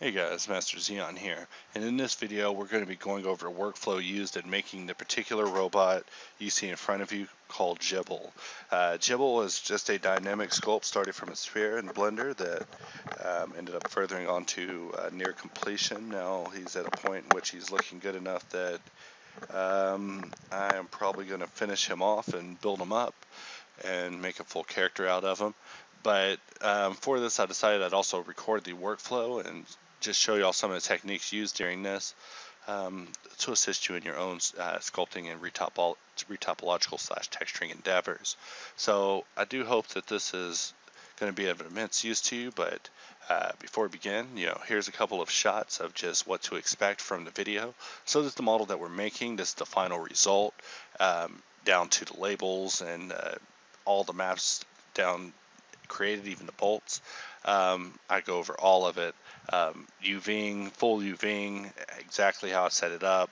Hey guys, Master Xeon here, and in this video we're going to be going over a workflow used in making the particular robot you see in front of you called Jibble. Uh, Jibble is just a dynamic sculpt started from a sphere in Blender that um, ended up furthering on to uh, near completion. Now he's at a point in which he's looking good enough that um, I am probably going to finish him off and build him up and make a full character out of him. But um, for this, I decided I'd also record the workflow and just show you all some of the techniques used during this um, to assist you in your own uh, sculpting and retopol retopological slash texturing endeavors. So I do hope that this is going to be of immense use to you, but uh, before we begin, you know, here's a couple of shots of just what to expect from the video. So this is the model that we're making. This is the final result, um, down to the labels and uh, all the maps down created, even the bolts. Um, I go over all of it, um, UVing, full UVing, exactly how I set it up,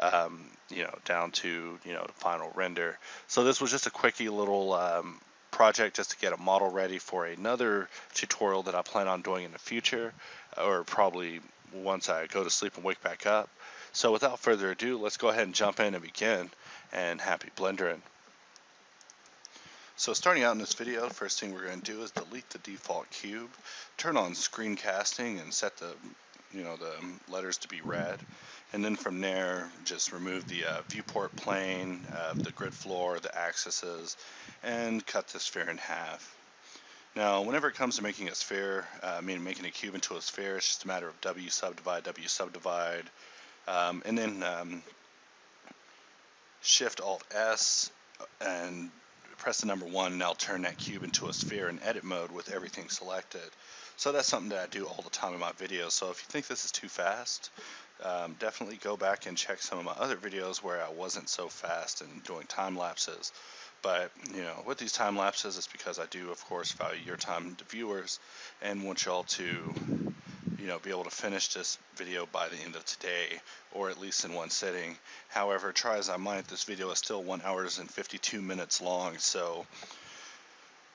um, you know, down to, you know, the final render. So this was just a quickie little um, project just to get a model ready for another tutorial that I plan on doing in the future, or probably once I go to sleep and wake back up. So without further ado, let's go ahead and jump in and begin, and happy blendering. So starting out in this video, first thing we're going to do is delete the default cube, turn on screencasting and set the you know the letters to be red and then from there just remove the uh, viewport plane, uh, the grid floor, the axes and cut the sphere in half. Now whenever it comes to making a sphere, uh, I mean making a cube into a sphere, it's just a matter of W subdivide, W subdivide um, and then um, Shift Alt S and press the number one and I'll turn that cube into a sphere in edit mode with everything selected. So that's something that I do all the time in my videos. So if you think this is too fast, um, definitely go back and check some of my other videos where I wasn't so fast and doing time lapses. But, you know, with these time lapses, it's because I do, of course, value your time to viewers and want y'all to you know, be able to finish this video by the end of today, or at least in one sitting. However, try as I might, this video is still 1 hours and 52 minutes long, so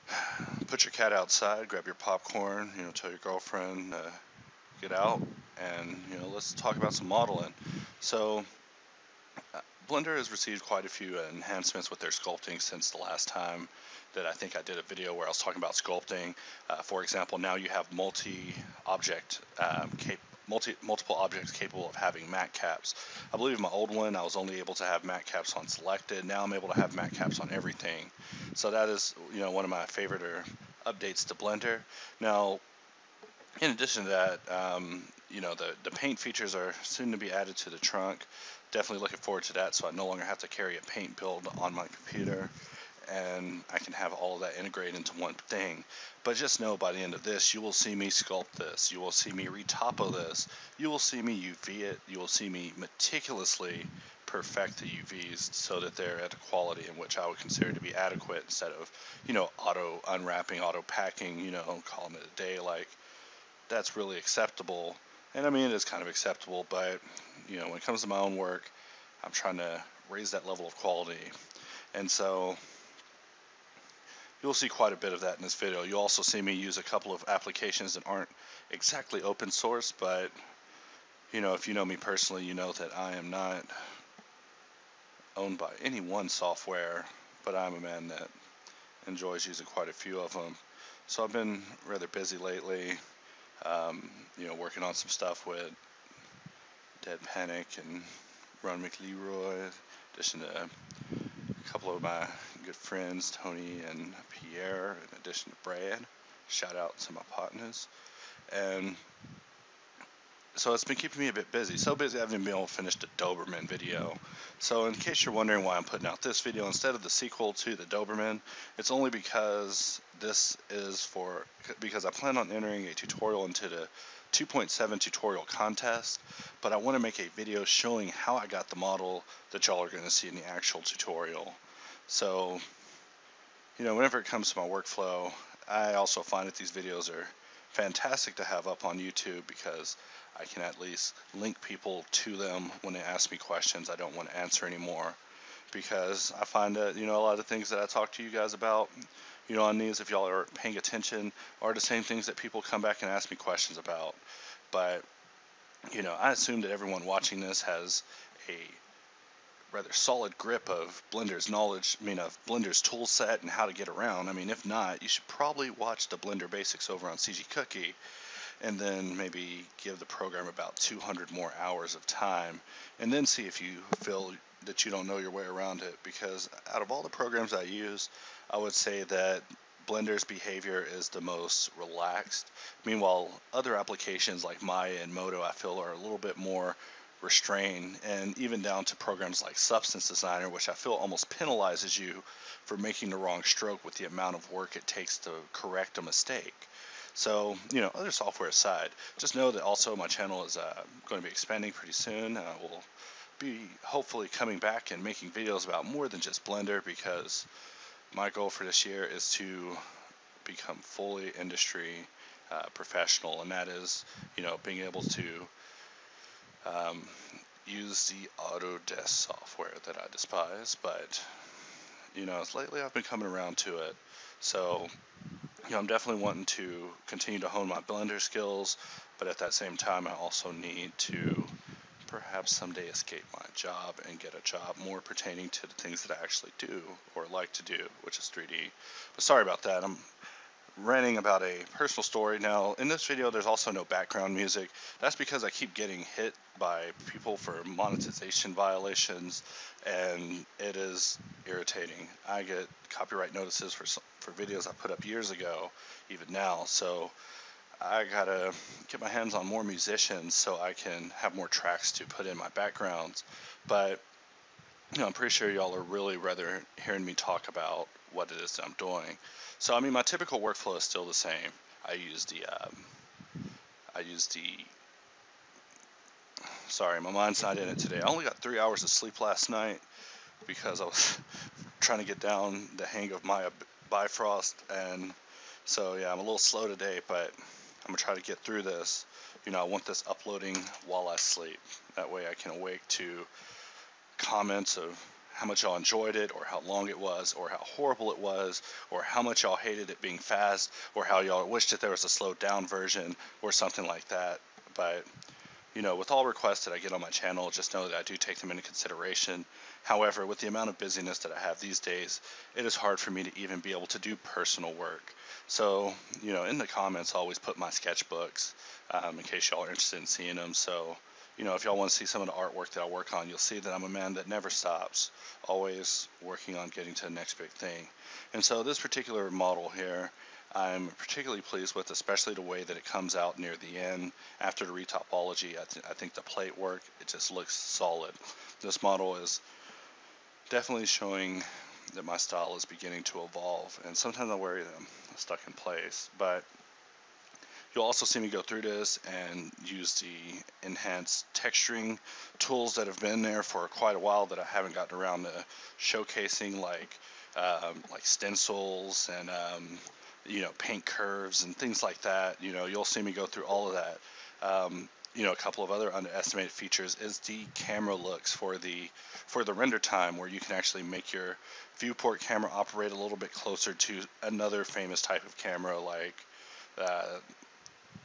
put your cat outside, grab your popcorn, you know, tell your girlfriend, get out, and, you know, let's talk about some modeling. So, uh, Blender has received quite a few enhancements with their sculpting since the last time that I think I did a video where I was talking about sculpting. Uh, for example, now you have multi-object, um, multi multiple objects capable of having matcaps. I believe in my old one I was only able to have matcaps on selected. Now I'm able to have matcaps on everything. So that is you know one of my favorite updates to Blender. Now, in addition to that, um, you know the the paint features are soon to be added to the trunk. Definitely looking forward to that, so I no longer have to carry a paint build on my computer and I can have all of that integrated into one thing. But just know by the end of this, you will see me sculpt this. You will see me retopo this. You will see me UV it. You will see me meticulously perfect the UVs so that they're at a quality in which I would consider to be adequate instead of, you know, auto unwrapping, auto packing, you know, calling it a day. Like, that's really acceptable. And I mean, it is kind of acceptable, but, you know, when it comes to my own work, I'm trying to raise that level of quality. And so You'll see quite a bit of that in this video. You'll also see me use a couple of applications that aren't exactly open source, but you know, if you know me personally, you know that I am not owned by any one software, but I'm a man that enjoys using quite a few of them. So I've been rather busy lately, um, you know, working on some stuff with Dead Panic and Ron McLeroy, in addition to a couple of my good friends, Tony and Pierre, in addition to Brad. Shout out to my partners. And so it's been keeping me a bit busy. So busy I haven't been able to finish the Doberman video. So in case you're wondering why I'm putting out this video instead of the sequel to the Doberman, it's only because this is for, because I plan on entering a tutorial into the 2.7 tutorial contest, but I want to make a video showing how I got the model that y'all are going to see in the actual tutorial. So, you know, whenever it comes to my workflow, I also find that these videos are fantastic to have up on YouTube because I can at least link people to them when they ask me questions I don't want to answer anymore because I find that, you know, a lot of things that I talk to you guys about, you know, on these, if y'all are paying attention, are the same things that people come back and ask me questions about. But, you know, I assume that everyone watching this has a rather solid grip of Blender's knowledge, I mean, of Blender's tool set and how to get around. I mean, if not, you should probably watch the Blender Basics over on CG Cookie and then maybe give the program about 200 more hours of time and then see if you feel that you don't know your way around it because out of all the programs I use, I would say that Blender's behavior is the most relaxed. Meanwhile, other applications like Maya and Modo I feel are a little bit more restrained and even down to programs like Substance Designer, which I feel almost penalizes you for making the wrong stroke with the amount of work it takes to correct a mistake. So, you know, other software aside, just know that also my channel is uh, going to be expanding pretty soon. Uh, we'll be hopefully coming back and making videos about more than just Blender because my goal for this year is to become fully industry uh, professional, and that is, you know, being able to um, use the Autodesk software that I despise, but you know, lately I've been coming around to it. So you know, I'm definitely wanting to continue to hone my Blender skills, but at that same time, I also need to perhaps someday escape my job and get a job more pertaining to the things that I actually do or like to do, which is 3D. But sorry about that. I'm ranting about a personal story. Now, in this video, there's also no background music. That's because I keep getting hit by people for monetization violations, and it is irritating. I get copyright notices for for videos I put up years ago, even now. So I gotta get my hands on more musicians so I can have more tracks to put in my backgrounds. But you know, I'm pretty sure y'all are really rather hearing me talk about what it is that I'm doing. So I mean, my typical workflow is still the same. I use the um, I use the sorry, my mind's not in it today. I only got three hours of sleep last night because I was trying to get down the hang of my Bifrost, and so yeah, I'm a little slow today, but I'm gonna try to get through this. You know, I want this uploading while I sleep. That way, I can awake to comments of how much y'all enjoyed it, or how long it was, or how horrible it was, or how much y'all hated it being fast, or how y'all wished that there was a slowed down version, or something like that. But you know, with all requests that I get on my channel, just know that I do take them into consideration. However, with the amount of busyness that I have these days, it is hard for me to even be able to do personal work. So, you know, in the comments, I always put my sketchbooks um, in case y'all are interested in seeing them. So, you know, if y'all want to see some of the artwork that I work on, you'll see that I'm a man that never stops, always working on getting to the next big thing. And so this particular model here, I'm particularly pleased with, especially the way that it comes out near the end. After the retopology, I, th I think the plate work, it just looks solid. This model is definitely showing that my style is beginning to evolve, and sometimes I worry that I'm stuck in place, but You'll also see me go through this and use the enhanced texturing tools that have been there for quite a while that I haven't gotten around to showcasing, like um, like stencils and um, you know paint curves and things like that. You know, you'll see me go through all of that. Um, you know, a couple of other underestimated features is the camera looks for the for the render time, where you can actually make your viewport camera operate a little bit closer to another famous type of camera like uh,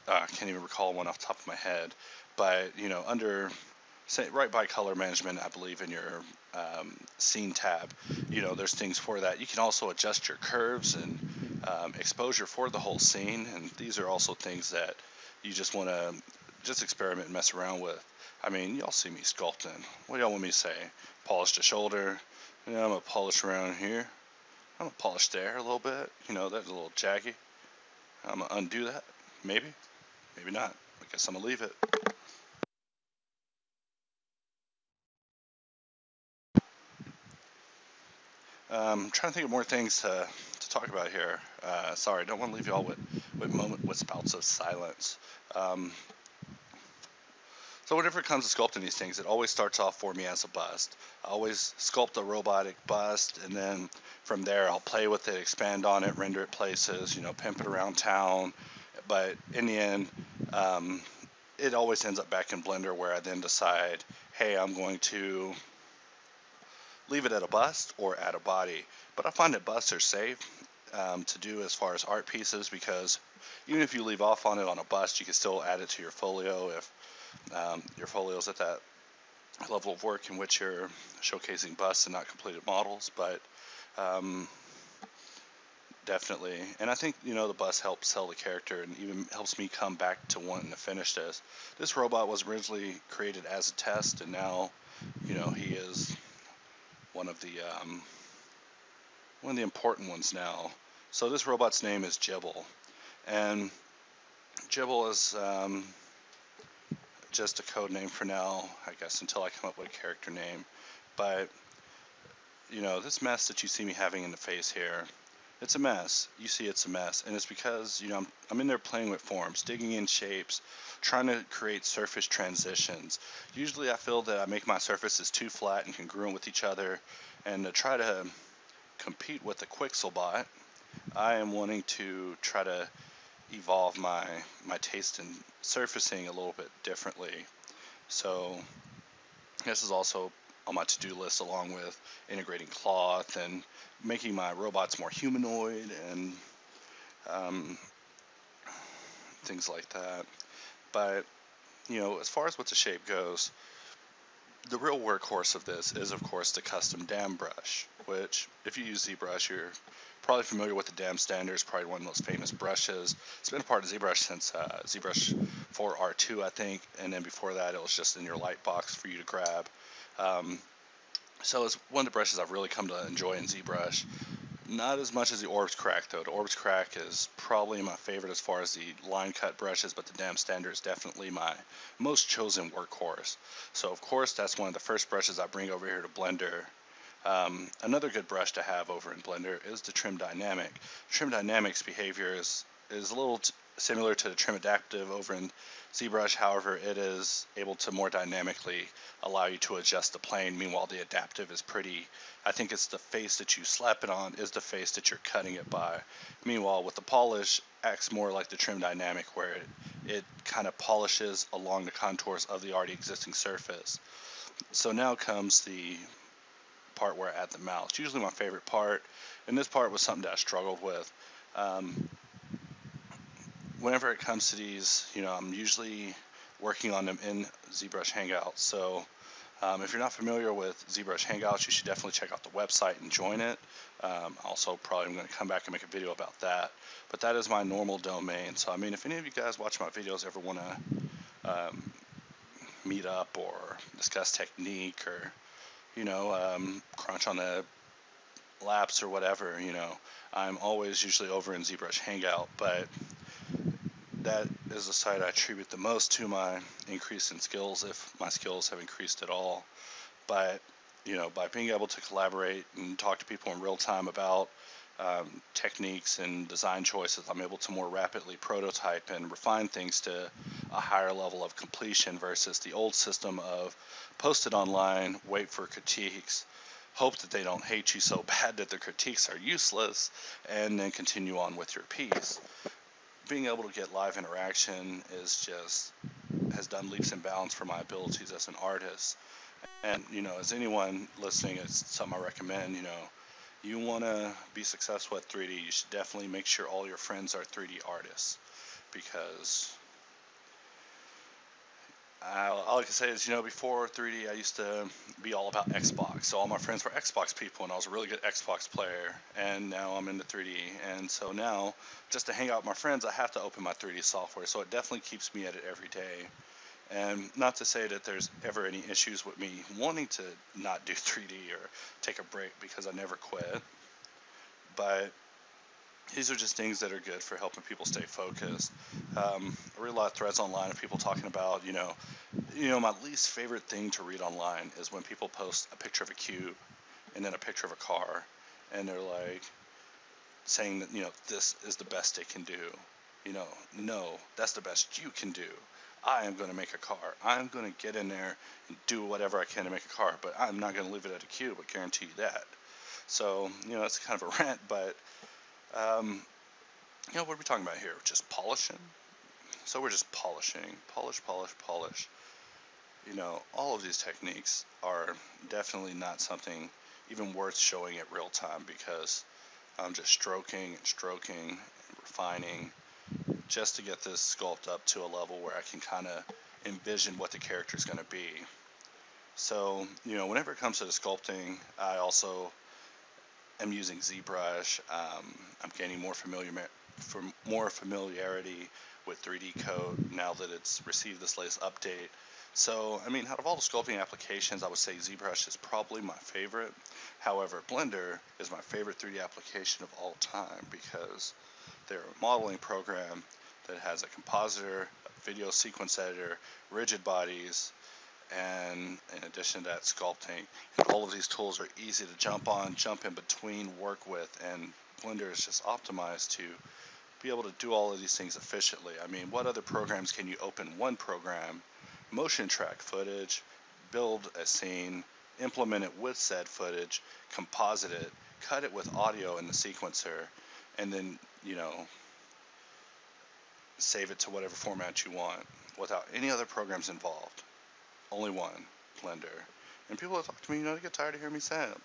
uh, I can't even recall one off the top of my head, but you know, under say right by color management, I believe in your um, scene tab, you know, there's things for that. You can also adjust your curves and um, exposure for the whole scene, and these are also things that you just want to just experiment and mess around with. I mean, y'all see me sculpting. What do y'all want me to say? Polish the shoulder. You know, I'm gonna polish around here. I'm gonna polish there a little bit. You know, that's a little jaggy. I'm gonna undo that. Maybe. Maybe not. I guess I'm going to leave it. Um, I'm trying to think of more things to, to talk about here. Uh, sorry, I don't want to leave you all with, with, moment, with spouts of silence. Um, so whenever it comes to sculpting these things, it always starts off for me as a bust. I always sculpt a robotic bust, and then from there I'll play with it, expand on it, render it places, you know, pimp it around town. But in the end, um, it always ends up back in Blender where I then decide, hey, I'm going to leave it at a bust or at a body. But I find that busts are safe. um, to do as far as art pieces because even if you leave off on it on a bust, you can still add it to your folio if um, your folio is at that level of work in which you're showcasing busts and not completed models. But um, definitely, and I think you know the bus helps sell the character and even helps me come back to wanting to finish this. This robot was originally created as a test, and now you know he is one of the um, one of the important ones now. So this robot's name is Jibble, and Jibble is um, just a code name for now, I guess, until I come up with a character name. But you know, this mess that you see me having in the face here, it's a mess. You see it's a mess, and it's because you know I'm, I'm in there playing with forms, digging in shapes, trying to create surface transitions. Usually, I feel that I make my surfaces too flat and congruent with each other, and to try to compete with the Quixelbot, I am wanting to try to evolve my my taste in surfacing a little bit differently. So this is also on my to-do list along with integrating cloth and making my robots more humanoid and um, things like that. But you know, as far as what the shape goes, the real workhorse of this is, of course, the custom dam brush, which, if you use ZBrush, you're probably familiar with the dam standards, probably one of the most famous brushes. It's been a part of ZBrush since uh, ZBrush 4R2, I think, and then before that, it was just in your light box for you to grab. Um, so it's one of the brushes I've really come to enjoy in ZBrush. Not as much as the Orb Cracks though. The Orb Cracks is probably my favorite as far as the line cut brushes, but the Dam Standard is definitely my most chosen workhorse. So of course that's one of the first brushes I bring over here to Blender. Um, another good brush to have over in Blender is the Trim Dynamic. Trim Dynamic's behavior is, is a little similar to the Trim Adaptive over in ZBrush, however, it is able to more dynamically allow you to adjust the plane. Meanwhile, the adaptive is pretty, I think it's the face that you slap it on is the face that you're cutting it by. Meanwhile, with the polish, acts more like the trim dynamic where it, it kind of polishes along the contours of the already existing surface. So now comes the part where I add the mouth. It's usually my favorite part, and this part was something that I struggled with. Um, whenever it comes to these, you know, I'm usually working on them in ZBrush Hangouts. So um, if you're not familiar with ZBrush Hangouts, you should definitely check out the website and join it. Um, also, probably I'm going to come back and make a video about that. But that is my normal domain. So, I mean, if any of you guys watch my videos ever want to um, meet up or discuss technique or, you know, um, crunch on the laps or whatever, you know, I'm always usually over in ZBrush Hangout. But that is the site I attribute the most to my increase in skills, if my skills have increased at all. But you know, by being able to collaborate and talk to people in real time about um, techniques and design choices, I'm able to more rapidly prototype and refine things to a higher level of completion versus the old system of post it online, wait for critiques, hope that they don't hate you so bad that the critiques are useless, and then continue on with your piece being able to get live interaction is just has done leaps and bounds for my abilities as an artist. And you know, as anyone listening, it's something I recommend. You know, you want to be successful at 3D, you should definitely make sure all your friends are 3D artists because uh, all I can say is, you know, before 3D, I used to be all about Xbox. So all my friends were Xbox people, and I was a really good Xbox player. And now I'm into 3D. And so now, just to hang out with my friends, I have to open my 3D software. So it definitely keeps me at it every day. And not to say that there's ever any issues with me wanting to not do 3D or take a break because I never quit. But these are just things that are good for helping people stay focused. Um, I read a lot of threads online of people talking about, you know, you know, my least favorite thing to read online is when people post a picture of a cube and then a picture of a car, and they're like saying that, you know, this is the best it can do. You know, no, that's the best you can do. I am going to make a car. I'm going to get in there and do whatever I can to make a car, but I'm not going to leave it at a cube. I guarantee you that. So, you know, it's kind of a rant, but um, you know, what are we talking about here? Just polishing? So we're just polishing. Polish, polish, polish. You know, all of these techniques are definitely not something even worth showing at real time because I'm just stroking and stroking and refining just to get this sculpt up to a level where I can kind of envision what the character is going to be. So, you know, whenever it comes to the sculpting, I also am using ZBrush. Um, I'm gaining more familiar for more familiarity with 3D Coat now that it's received this latest update. So, I mean, out of all the sculpting applications, I would say ZBrush is probably my favorite. However, Blender is my favorite 3D application of all time because they're a modeling program that has a compositor, a video sequence editor, rigid bodies, and in addition to that, sculpting. And all of these tools are easy to jump on, jump in between, work with, and Blender is just optimized to be able to do all of these things efficiently. I mean, what other programs can you open one program, motion track footage, build a scene, implement it with said footage, composite it, cut it with audio in the sequencer, and then, you know, save it to whatever format you want without any other programs involved. Only one, Blender. And people that talk to me, you know, they get tired of hearing me say it.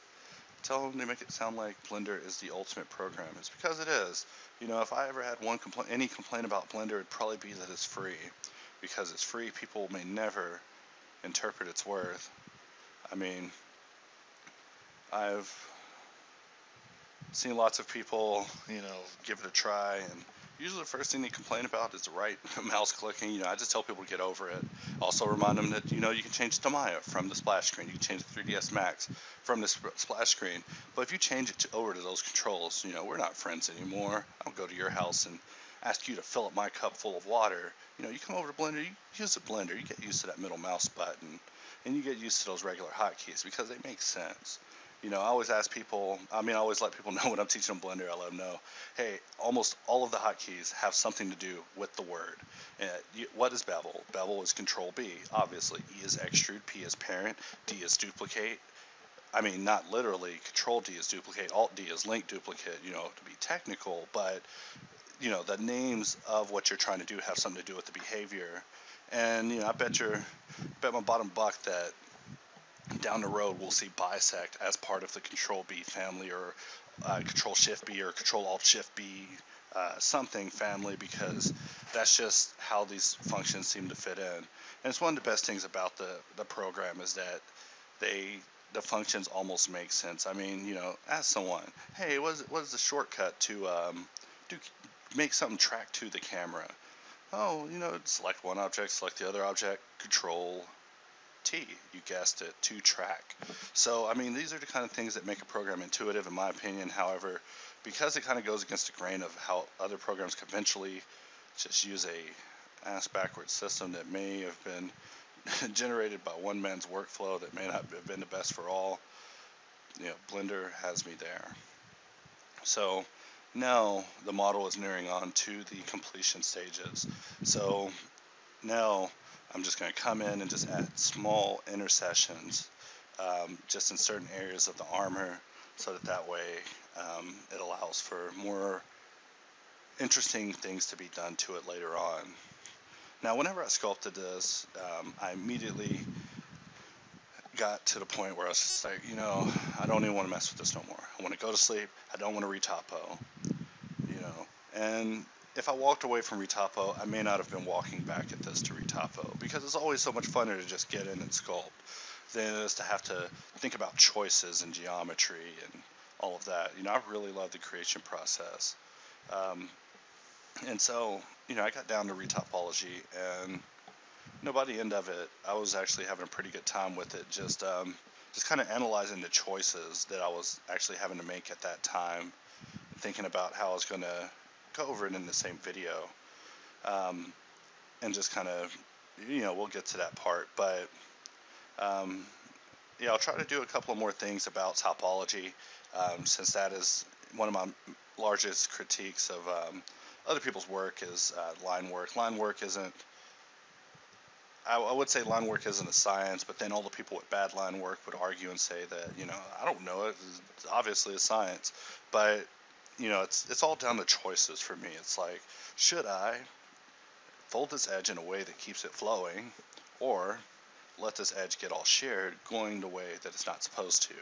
Tell them they make it sound like Blender is the ultimate program. It's because it is. You know, if I ever had one complaint, any complaint about Blender, it'd probably be that it's free. Because it's free, people may never interpret its worth. I mean, I've seen lots of people, you know, give it a try and usually the first thing they complain about is the right mouse clicking. You know, I just tell people to get over it. Also remind them that, you know, you can change to Maya from the splash screen. You can change the 3ds Max from the splash screen. But if you change it to, over to those controls, you know, we're not friends anymore. I don't go to your house and ask you to fill up my cup full of water. You know, you come over to Blender, you use a blender, you get used to that middle mouse button, and you get used to those regular hotkeys because they make sense you know, I always ask people, I mean, I always let people know when I'm teaching them Blender, I let them know, hey, almost all of the hotkeys have something to do with the word. You, what is bevel? Bevel is control B, obviously. E is extrude, P is parent, D is duplicate. I mean, not literally, control D is duplicate, alt D is link duplicate, you know, to be technical, but, you know, the names of what you're trying to do have something to do with the behavior. And, you know, I bet your, bet my bottom buck that down the road we'll see bisect as part of the control B family or uh, control shift B or control alt shift B uh, something family because that's just how these functions seem to fit in. And it's one of the best things about the, the program is that they the functions almost make sense. I mean, you know, ask someone, hey, what is, what is the shortcut to um, do make something track to the camera? Oh, you know, select one object, select the other object, control T. You guessed it, to track. So, I mean, these are the kind of things that make a program intuitive, in my opinion. However, because it kind of goes against the grain of how other programs conventionally just use a ass backwards system that may have been generated by one man's workflow that may not have been the best for all, you know, Blender has me there. So now the model is nearing on to the completion stages. So now I'm just going to come in and just add small intercessions um, just in certain areas of the armor so that that way um, it allows for more interesting things to be done to it later on. Now whenever I sculpted this, um, I immediately got to the point where I was just like, you know, I don't even want to mess with this no more. I want to go to sleep. I don't want to retopo, you know. And if I walked away from Retopo, I may not have been walking back at this to Retopo because it's always so much funner to just get in and sculpt than it is to have to think about choices and geometry and all of that. You know, I really love the creation process. Um, and so, you know, I got down to retopology and you know, by the end of it, I was actually having a pretty good time with it. Just, um, just kind of analyzing the choices that I was actually having to make at that time, thinking about how I was going to go over it in the same video um, and just kind of, you know, we'll get to that part. But um, yeah, I'll try to do a couple of more things about topology um, since that is one of my largest critiques of um, other people's work is uh, line work. Line work isn't I, I, would say line work isn't a science, but then all the people with bad line work would argue and say that, you know, I don't know it. It's obviously a science. But you know, it's it's all down to choices for me. It's like, should I fold this edge in a way that keeps it flowing, or let this edge get all sheared, going the way that it's not supposed to?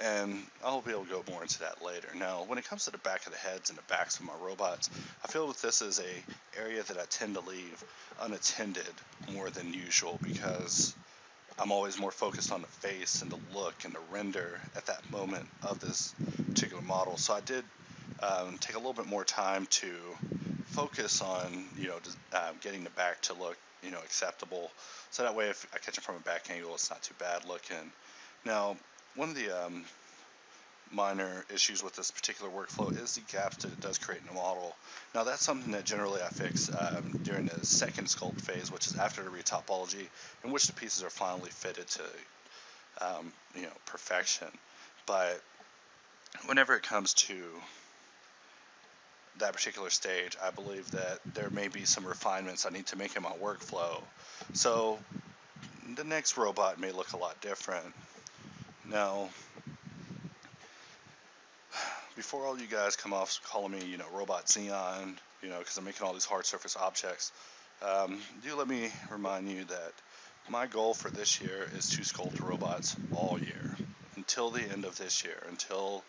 and I'll be able to go more into that later. Now, when it comes to the back of the heads and the backs of my robots, I feel that this is a area that I tend to leave unattended more than usual because I'm always more focused on the face and the look and the render at that moment of this particular model. So I did um, take a little bit more time to focus on, you know, uh, getting the back to look, you know, acceptable. So that way, if I catch it from a back angle, it's not too bad looking. Now, one of the um, minor issues with this particular workflow is the gaps that it does create in the model. Now that's something that generally I fix um, during the second sculpt phase, which is after the retopology, in which the pieces are finally fitted to um, you know perfection. But whenever it comes to that particular stage, I believe that there may be some refinements I need to make in my workflow. So the next robot may look a lot different. Now, before all you guys come off calling me, you know, Robot Xeon, you know, because I'm making all these hard surface objects, um, do let me remind you that my goal for this year is to sculpt robots all year until the end of this year, until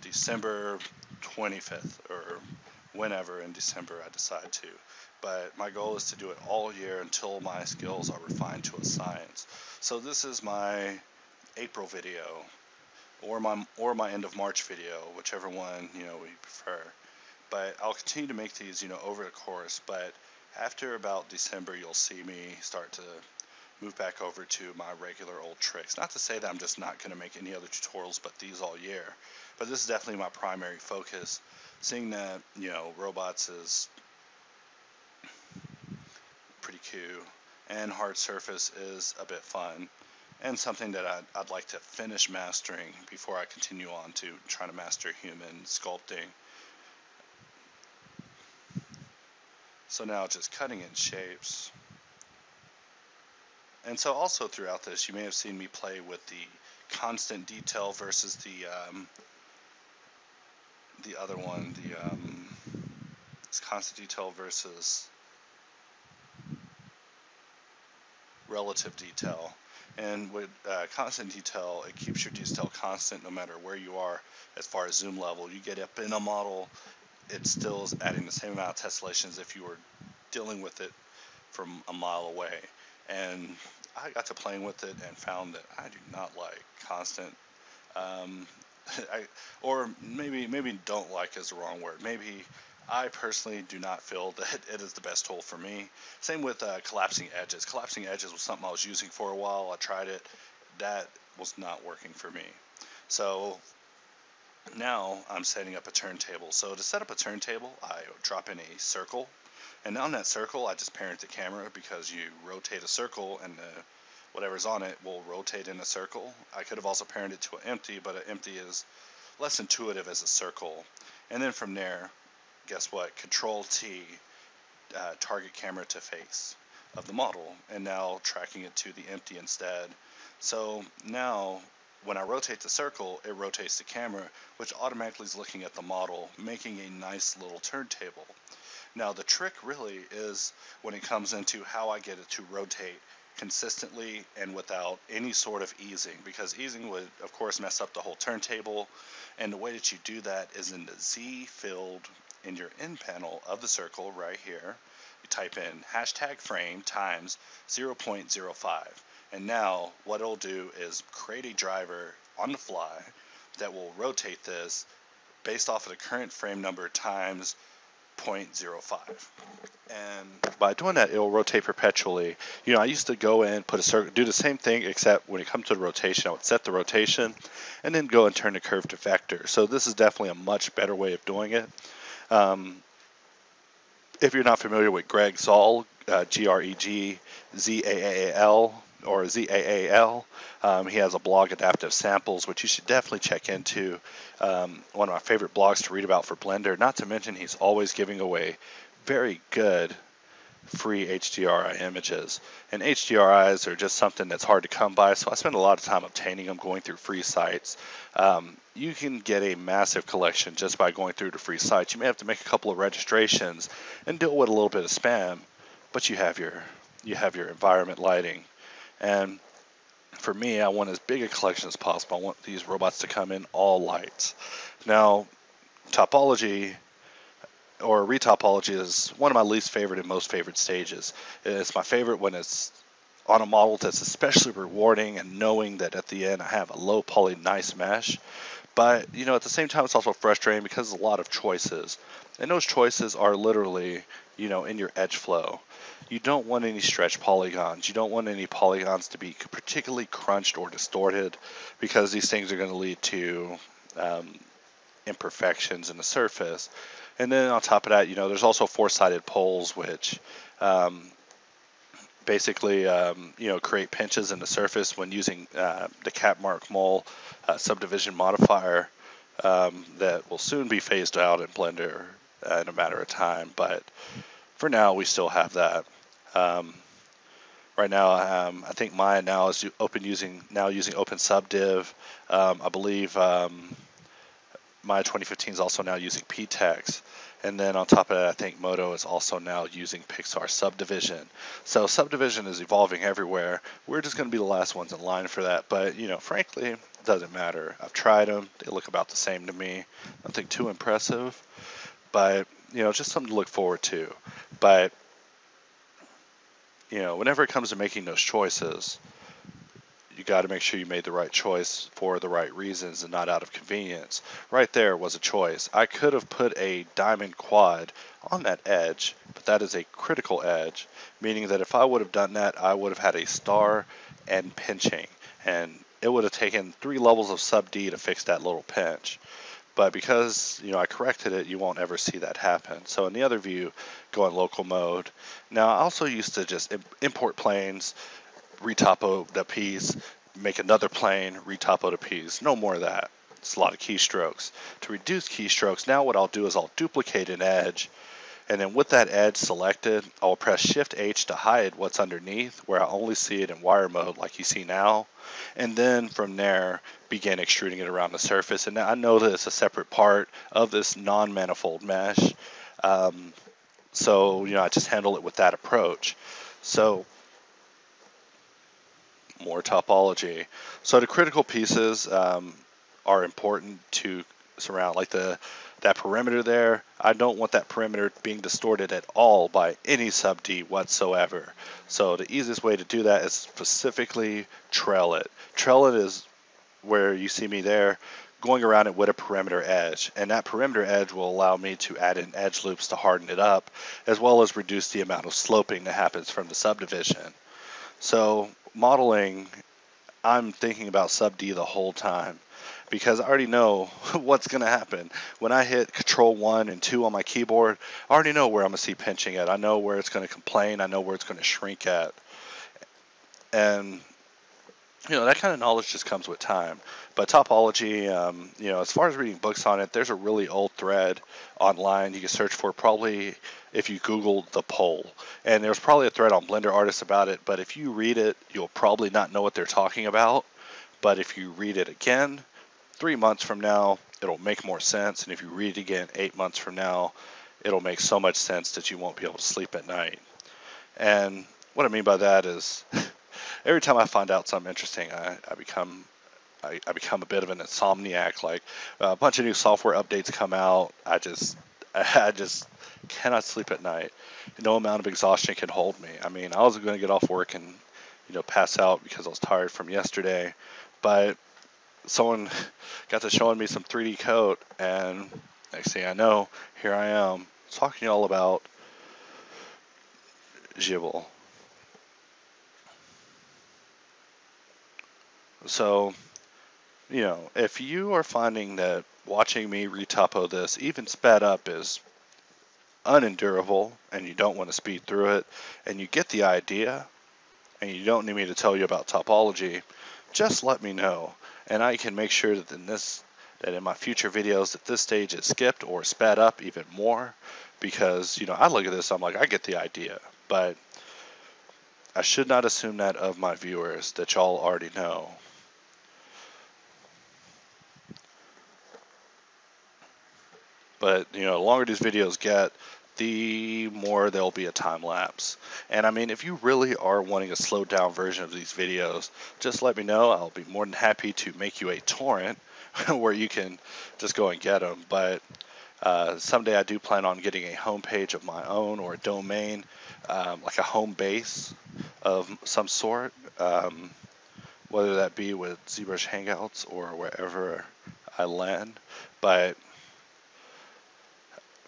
December 25th or whenever in December I decide to. But my goal is to do it all year until my skills are refined to a science. So this is my April video or my or my end of March video, whichever one you know we prefer. But I'll continue to make these you know over the course. But after about December, you'll see me start to move back over to my regular old tricks. Not to say that I'm just not going to make any other tutorials but these all year, but this is definitely my primary focus. Seeing that you know robots is pretty cool, and hard surface is a bit fun and something that I'd, I'd like to finish mastering before I continue on to trying to master human sculpting. So now just cutting in shapes. And so also throughout this, you may have seen me play with the constant detail versus the um, the other one, the um, it's constant detail versus relative detail. And with uh, constant detail, it keeps your detail constant no matter where you are as far as zoom level. You get up in a model, it still is adding the same amount of tessellation as if you were dealing with it from a mile away. And I got to playing with it and found that I do not like constant. Um, I, or maybe maybe don't like is the wrong word. Maybe I personally do not feel that it is the best tool for me. Same with uh, collapsing edges. Collapsing edges was something I was using for a while. I tried it. That was not working for me. So now I'm setting up a turntable. So to set up a turntable, I drop in a circle. And on that circle, I just parent the camera because you rotate a circle and the, whatever's on it will rotate in a circle. I could have also parented it to an empty, but an empty is less intuitive as a circle. And then from there, guess what? Control T, uh, target camera to face of the model, and now tracking it to the empty instead. So now when I rotate the circle, it rotates the camera, which automatically is looking at the model, making a nice little turntable. Now the trick really is when it comes into how I get it to rotate consistently and without any sort of easing because easing would of course mess up the whole turntable and the way that you do that is in the Z filled in your N panel of the circle right here, you type in hashtag frame times 0.05. And now what it'll do is create a driver on the fly that will rotate this based off of the current frame number times 0.05. And by doing that, it'll rotate perpetually. You know, I used to go in, put a circle, do the same thing, except when it comes to the rotation, I would set the rotation and then go and turn the curve to vector. So this is definitely a much better way of doing it. Um, if you're not familiar with Greg Zaal, uh, G-R-E-G Z-A-A-L or Z-A-A-L, um, he has a blog, Adaptive Samples, which you should definitely check into. Um, one of my favorite blogs to read about for Blender. Not to mention he's always giving away very good free HDRI images. And HDRIs are just something that's hard to come by, so I spend a lot of time obtaining them, going through free sites. Um, you can get a massive collection just by going through the free sites. You may have to make a couple of registrations and deal with a little bit of spam, but you have your you have your environment lighting. And for me, I want as big a collection as possible. I want these robots to come in all lights. Now, topology or retopology is one of my least favorite and most favorite stages. It's my favorite when it's on a model that's especially rewarding and knowing that at the end I have a low poly nice mesh. But, you know, at the same time, it's also frustrating because there's a lot of choices. And those choices are literally, you know, in your edge flow. You don't want any stretch polygons. You don't want any polygons to be particularly crunched or distorted because these things are going to lead to um, imperfections in the surface. And then on top of that, you know, there's also four-sided poles, which um, basically, um, you know, create pinches in the surface when using uh, the Catmull-Clark uh, subdivision modifier um, that will soon be phased out in Blender uh, in a matter of time. But for now, we still have that. Um, right now, um, I think Maya now is open using now using Open Subdiv. Um, I believe um, Maya 2015 is also now using PTEX. And then on top of that, I think Modo is also now using Pixar Subdivision. So Subdivision is evolving everywhere. We're just going to be the last ones in line for that. But, you know, frankly, it doesn't matter. I've tried them. They look about the same to me. Nothing too impressive. But, you know, just something to look forward to. But, you know, whenever it comes to making those choices, you got to make sure you made the right choice for the right reasons and not out of convenience. Right there was a choice. I could have put a diamond quad on that edge, but that is a critical edge, meaning that if I would have done that, I would have had a star and pinching, and it would have taken three levels of sub D to fix that little pinch. But because you know I corrected it, you won't ever see that happen. So in the other view, go in local mode. Now I also used to just import planes retopo the piece, make another plane, retopo the piece. No more of that. It's a lot of keystrokes. To reduce keystrokes, now what I'll do is I'll duplicate an edge, and then with that edge selected, I'll press Shift H to hide what's underneath, where I only see it in wire mode like you see now. And then from there, begin extruding it around the surface. And I know that it's a separate part of this non-manifold mesh. Um, so, you know, I just handle it with that approach. So more topology. So the critical pieces um, are important to surround, like the that perimeter there. I don't want that perimeter being distorted at all by any sub D whatsoever. So the easiest way to do that is specifically trail it. Trail it is where you see me there going around it with a perimeter edge and that perimeter edge will allow me to add in edge loops to harden it up as well as reduce the amount of sloping that happens from the subdivision. So modeling, I'm thinking about sub D the whole time because I already know what's going to happen. When I hit control 1 and 2 on my keyboard, I already know where I'm going to see pinching at. I know where it's going to complain. I know where it's going to shrink at. And, you know, that kind of knowledge just comes with time. But topology, um, you know, as far as reading books on it, there's a really old thread online you can search for probably if you Google the pole. And there's probably a thread on Blender Artists about it, but if you read it, you'll probably not know what they're talking about. But if you read it again, three months from now, it'll make more sense. And if you read it again eight months from now, it'll make so much sense that you won't be able to sleep at night. And what I mean by that is every time I find out something interesting, I, I become I, I become a bit of an insomniac. Like uh, a bunch of new software updates come out, I just I just cannot sleep at night. No amount of exhaustion can hold me. I mean, I was going to get off work and you know pass out because I was tired from yesterday, but someone got to showing me some 3D code, and next thing I know, here I am talking all about Jibble. So you know, if you are finding that watching me retopo this, even sped up, is unendurable and you don't want to speed through it, and you get the idea, and you don't need me to tell you about topology, just let me know, and I can make sure that in this that in my future videos that this stage is skipped or sped up even more because you know I look at this I'm like I get the idea. But I should not assume that of my viewers that y'all already know But you know, the longer these videos get, the more there'll be a time lapse. And I mean, if you really are wanting a slowed down version of these videos, just let me know. I'll be more than happy to make you a torrent where you can just go and get them. But uh, someday I do plan on getting a homepage of my own or a domain, um, like a home base of some sort, um, whether that be with ZBrush Hangouts or wherever I land. But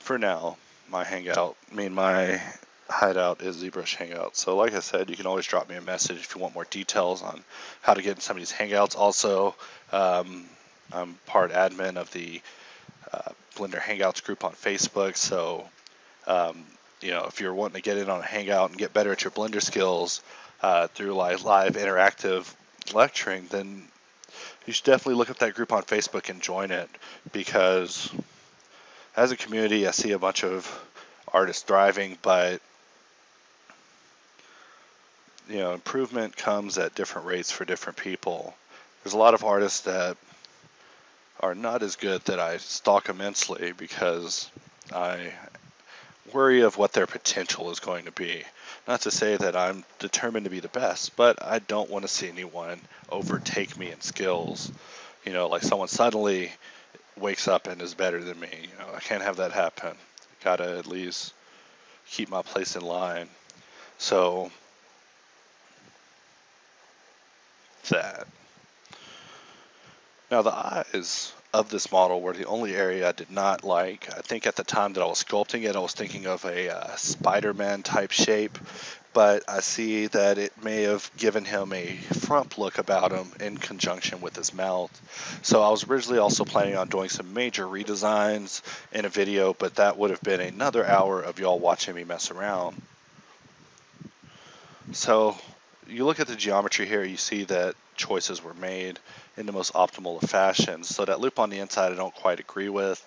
for now, my Hangout, I mean, my hideout is ZBrush Hangout. So, like I said, you can always drop me a message if you want more details on how to get in some of these Hangouts. Also, um, I'm part admin of the uh, Blender Hangouts group on Facebook. So, um, you know, if you're wanting to get in on a Hangout and get better at your Blender skills uh, through live, live interactive lecturing, then you should definitely look up that group on Facebook and join it because as a community, I see a bunch of artists thriving, but you know, improvement comes at different rates for different people. There's a lot of artists that are not as good that I stalk immensely because I worry of what their potential is going to be. Not to say that I'm determined to be the best, but I don't want to see anyone overtake me in skills. You know, like someone suddenly wakes up and is better than me. You know, I can't have that happen. Gotta at least keep my place in line. So that. Now the eyes of this model were the only area I did not like. I think at the time that I was sculpting it, I was thinking of a uh, Spider-Man type shape, but I see that it may have given him a front look about him in conjunction with his mouth. So I was originally also planning on doing some major redesigns in a video, but that would have been another hour of y'all watching me mess around. So you look at the geometry here, you see that choices were made in the most optimal of fashions. So that loop on the inside I don't quite agree with,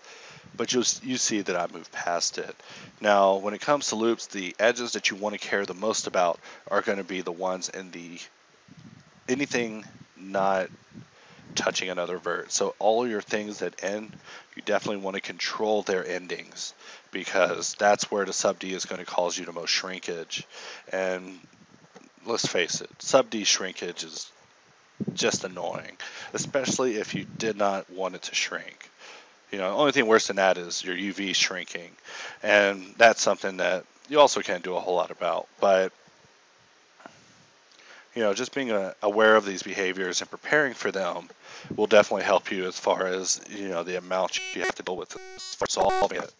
but you you see that I move past it. Now, when it comes to loops, the edges that you want to care the most about are going to be the ones in the anything not touching another vert. So all your things that end, you definitely want to control their endings because that's where the sub D is going to cause you the most shrinkage. And let's face it, sub D shrinkage is just annoying, especially if you did not want it to shrink. You know, only thing worse than that is your UV shrinking, and that's something that you also can't do a whole lot about. But you know, just being uh, aware of these behaviors and preparing for them will definitely help you as far as you know the amount you have to deal with for solving it.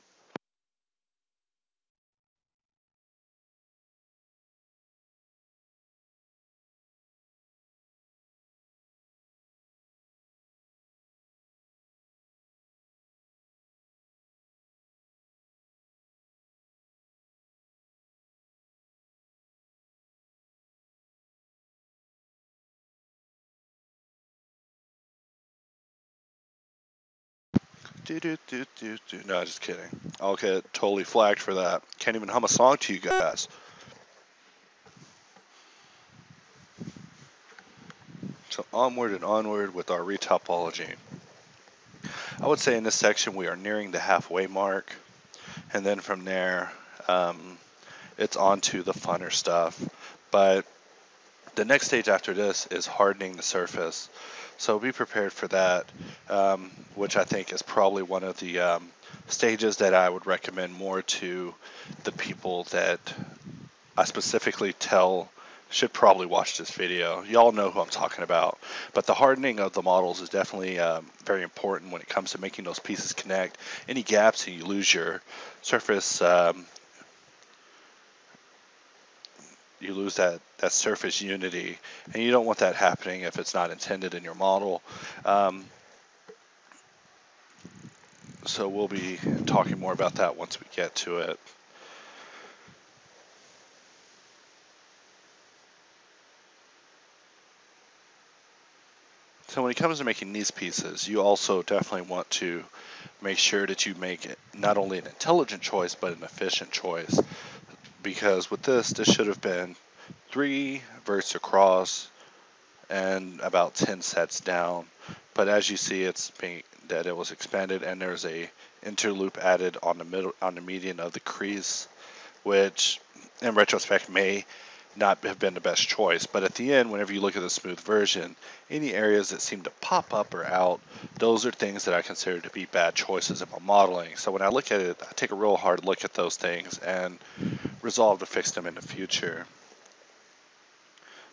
Do, do, do, do, do. No, just kidding. I'll get totally flagged for that. Can't even hum a song to you guys. So onward and onward with our retopology. I would say in this section we are nearing the halfway mark. And then from there, um, it's on to the funner stuff. But the next stage after this is hardening the surface. So be prepared for that, um, which I think is probably one of the um, stages that I would recommend more to the people that I specifically tell should probably watch this video. Y'all know who I'm talking about. But the hardening of the models is definitely um, very important when it comes to making those pieces connect. Any gaps and you lose your surface um, you lose that, that surface unity. And you don't want that happening if it's not intended in your model. Um, so we'll be talking more about that once we get to it. So when it comes to making these pieces, you also definitely want to make sure that you make it not only an intelligent choice, but an efficient choice because with this, this should have been three verts across and about 10 sets down. But as you see, it's being that it was expanded and there's a interloop added on the middle on the median of the crease, which in retrospect may not have been the best choice. But at the end, whenever you look at the smooth version, any areas that seem to pop up or out, those are things that I consider to be bad choices in my modeling. So when I look at it, I take a real hard look at those things and resolve to fix them in the future.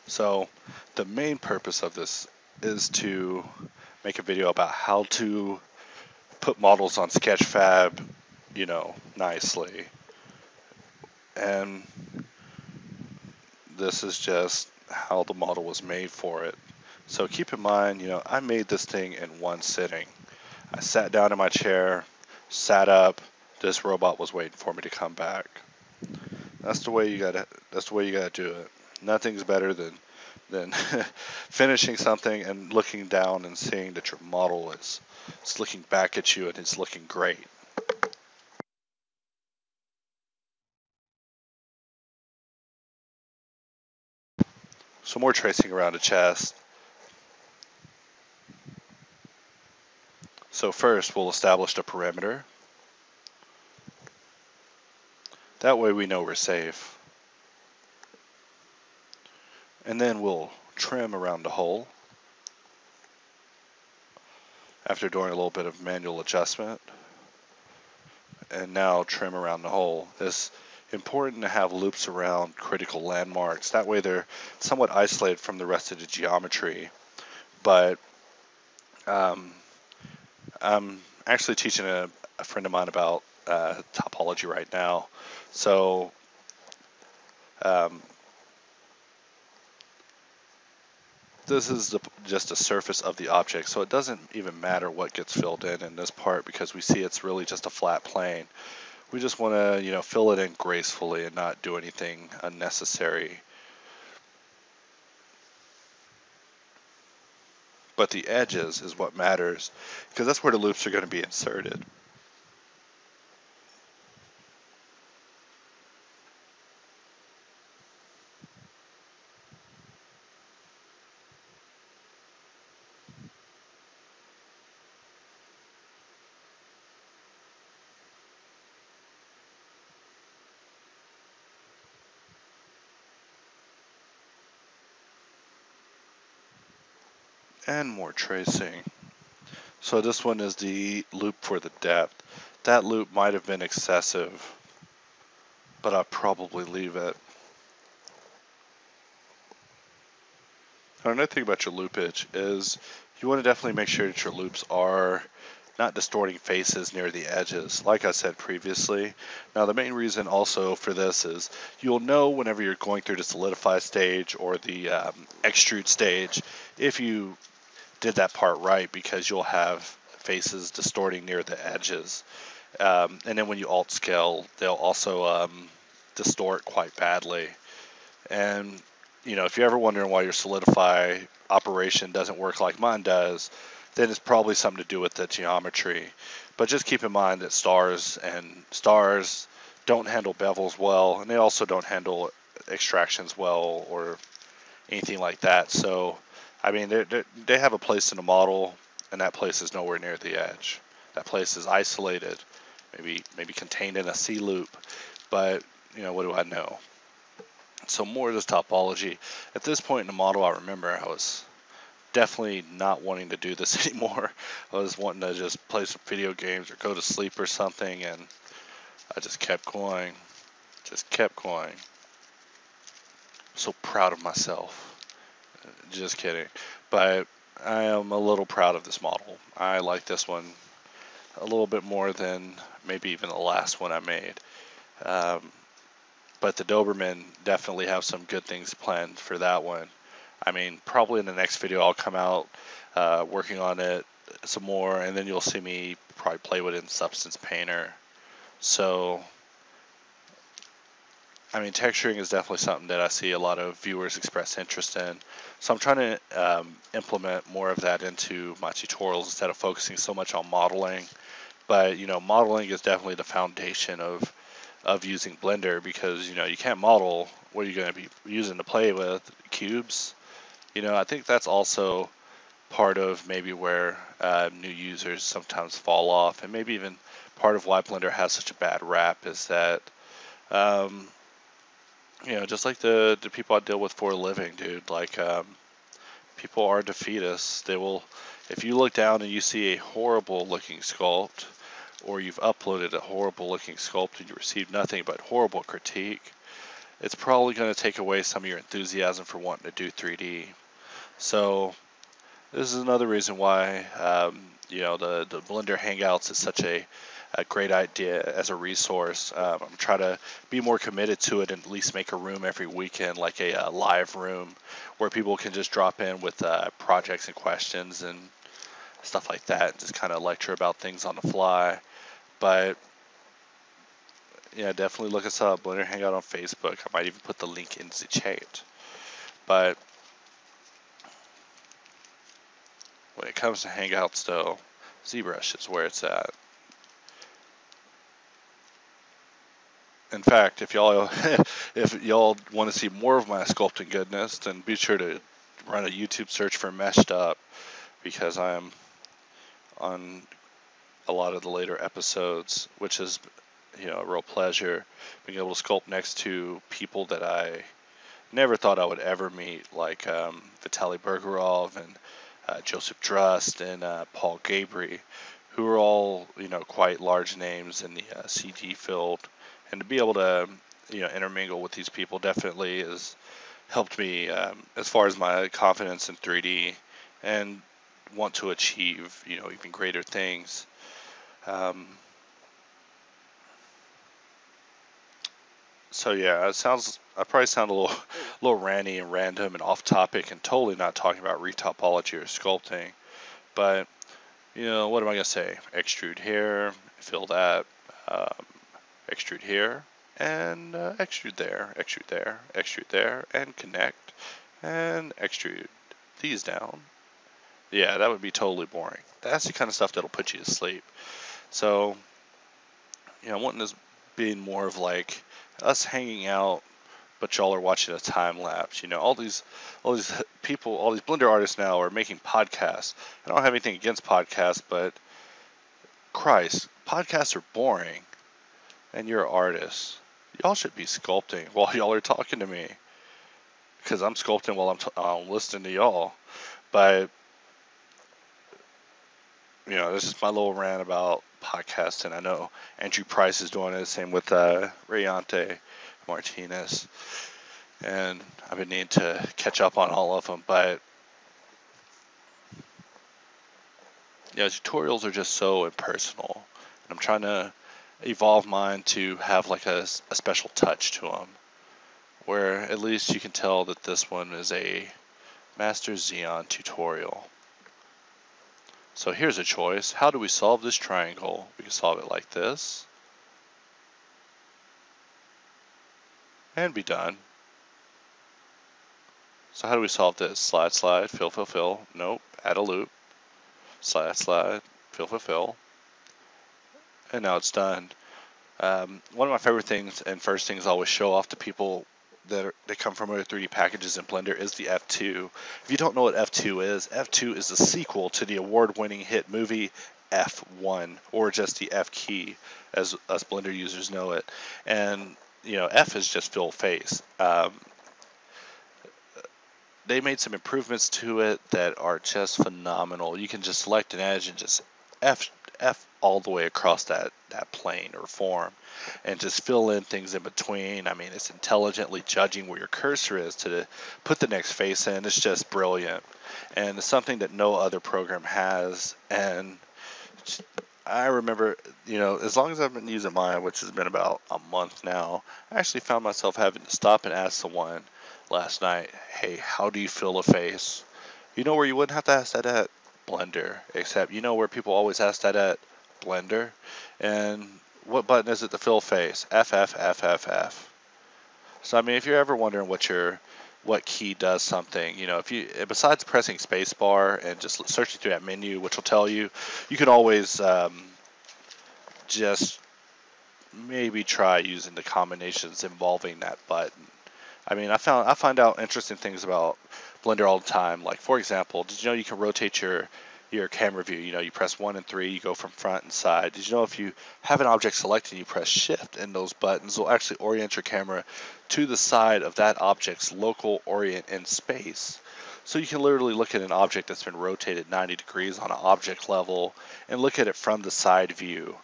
So the main purpose of this is to make a video about how to put models on Sketchfab, you know, nicely. And this is just how the model was made for it. So keep in mind, you know, I made this thing in one sitting. I sat down in my chair, sat up, this robot was waiting for me to come back. That's the way you gotta that's the way you gotta do it. Nothing's better than than finishing something and looking down and seeing that your model is, is looking back at you and it's looking great. So more tracing around a chest. So first we'll establish the perimeter. That way we know we're safe. And then we'll trim around the hole. After doing a little bit of manual adjustment. And now trim around the hole. It's important to have loops around critical landmarks. That way they're somewhat isolated from the rest of the geometry. But um, I'm actually teaching a, a, friend of mine about uh, topology right now. So um, this is the, just a surface of the object, so it doesn't even matter what gets filled in in this part because we see it's really just a flat plane. We just want to, you know, fill it in gracefully and not do anything unnecessary. But the edges is what matters because that's where the loops are going to be inserted. and more tracing. So this one is the loop for the depth. That loop might have been excessive, but I'll probably leave it. Another thing about your loopage is you want to definitely make sure that your loops are not distorting faces near the edges, like I said previously. Now the main reason also for this is you'll know whenever you're going through the solidify stage or the um, extrude stage, if you did that part right because you'll have faces distorting near the edges. Um, and then when you alt scale, they'll also um, distort quite badly. And you know, if you're ever wondering why your solidify operation doesn't work like mine does, then it's probably something to do with the geometry. But just keep in mind that stars and stars don't handle bevels well, and they also don't handle extractions well or anything like that. So I mean, they they have a place in the model, and that place is nowhere near the edge. That place is isolated, maybe maybe contained in a C loop, but you know what do I know? So more just topology. At this point in the model, I remember I was definitely not wanting to do this anymore. I was wanting to just play some video games or go to sleep or something, and I just kept going, just kept going. So proud of myself. Just kidding. But I am a little proud of this model. I like this one a little bit more than maybe even the last one I made. Um, but the Doberman definitely have some good things planned for that one. I mean, probably in the next video I'll come out uh, working on it some more, and then you'll see me probably play with it in Substance Painter. So I mean, texturing is definitely something that I see a lot of viewers express interest in. So I'm trying to um, implement more of that into my tutorials instead of focusing so much on modeling. But you know, modeling is definitely the foundation of of using Blender because you know you can't model. What you're going to be using to play with? Cubes. You know, I think that's also part of maybe where uh, new users sometimes fall off, and maybe even part of why Blender has such a bad rap is that, um, you know, just like the the people I deal with for a living, dude. Like, um, people are defeatists. They will, if you look down and you see a horrible looking sculpt, or you've uploaded a horrible looking sculpt and you receive nothing but horrible critique, it's probably going to take away some of your enthusiasm for wanting to do 3D. So this is another reason why um, you know the the Blender Hangouts is such a, a great idea as a resource. Um, I'm trying to be more committed to it and at least make a room every weekend, like a, a uh, live room, where people can just drop in with uh, projects and questions and stuff like that, and just kind of lecture about things on the fly. But yeah, definitely look us up, Blender Hangout on Facebook. I might even put the link in the chat. But when it comes to Hangouts, though, ZBrush is where it's at. In fact, if y'all if y'all want to see more of my sculpting goodness, then be sure to run a YouTube search for Meshed Up because I am on a lot of the later episodes, which is you know a real pleasure being able to sculpt next to people that I never thought I would ever meet, like um, Vitaly Bulgarov and uh, Joseph Drust and uh, Paul Gaboury, who are all you know quite large names in the uh, CG field, and to be able to you know intermingle with these people definitely has helped me um, as far as my confidence in 3D and want to achieve you know even greater things. Um, so yeah, it sounds. I probably sound a little, a little ranty and random and off topic, and totally not talking about retopology or sculpting. But you know, what am I gonna say? Extrude here, fill that, um, extrude here, and uh, extrude there, extrude there, extrude there, and connect, and extrude these down. Yeah, that would be totally boring. That's the kind of stuff that'll put you to sleep. So, you know, wanting this being more of like us hanging out, but y'all are watching a time lapse. You know, all these, all these people, all these Blender artists now are making podcasts. I don't have anything against podcasts, but Christ, podcasts are boring, and you're artists. Y'all should be sculpting while y'all are talking to me, because I'm sculpting while I'm, I'm listening to y'all. But you know, this is my little rant about podcast, and I know Andrew Price is doing it. Same with uh, Reynante Martinez, and I've been needing to catch up on all of them. But yeah, tutorials are just so impersonal, and I'm trying to evolve mine to have like a, a special touch to them, where at least you can tell that this one is a Master Xeon tutorial. So here's a choice. How do we solve this triangle? We can solve it like this. And be done. So how do we solve this? Slide, slide, fill, fill, fill. Nope. Add a loop. Slide, slide, fill, fill, fill. And now it's done. Um, one of my favorite things and first things I always show off to people that, are, that come from other 3D packages in Blender is the F2. If you don't know what F2 is, F2 is the sequel to the award-winning hit movie F1, or just the F key, as us Blender users know it. And you know, F is just fill face. Um, they made some improvements to it that are just phenomenal. You can just select an edge and just F F all the way across that, that plane or form and just fill in things in between. I mean, it's intelligently judging where your cursor is to put the next face in. It's just brilliant. And it's something that no other program has. And I remember, you know, as long as I've been using Maya, which has been about a month now, I actually found myself having to stop and ask someone last night, hey, how do you fill a face? You know where you wouldn't have to ask that at? Blender, except you know where people always ask that at Blender, and what button is it to fill face? F F F F F. So I mean, if you're ever wondering what your what key does something, you know, if you besides pressing spacebar and just searching through that menu, which will tell you, you can always um, just maybe try using the combinations involving that button. I mean, I found I find out interesting things about Blender all the time. Like for example, did you know you can rotate your your camera view? You know, you press one and three, you go from front and side. Did you know if you have an object selected, you press shift and those buttons will actually orient your camera to the side of that object's local orient in space. So you can literally look at an object that's been rotated 90 degrees on an object level and look at it from the side view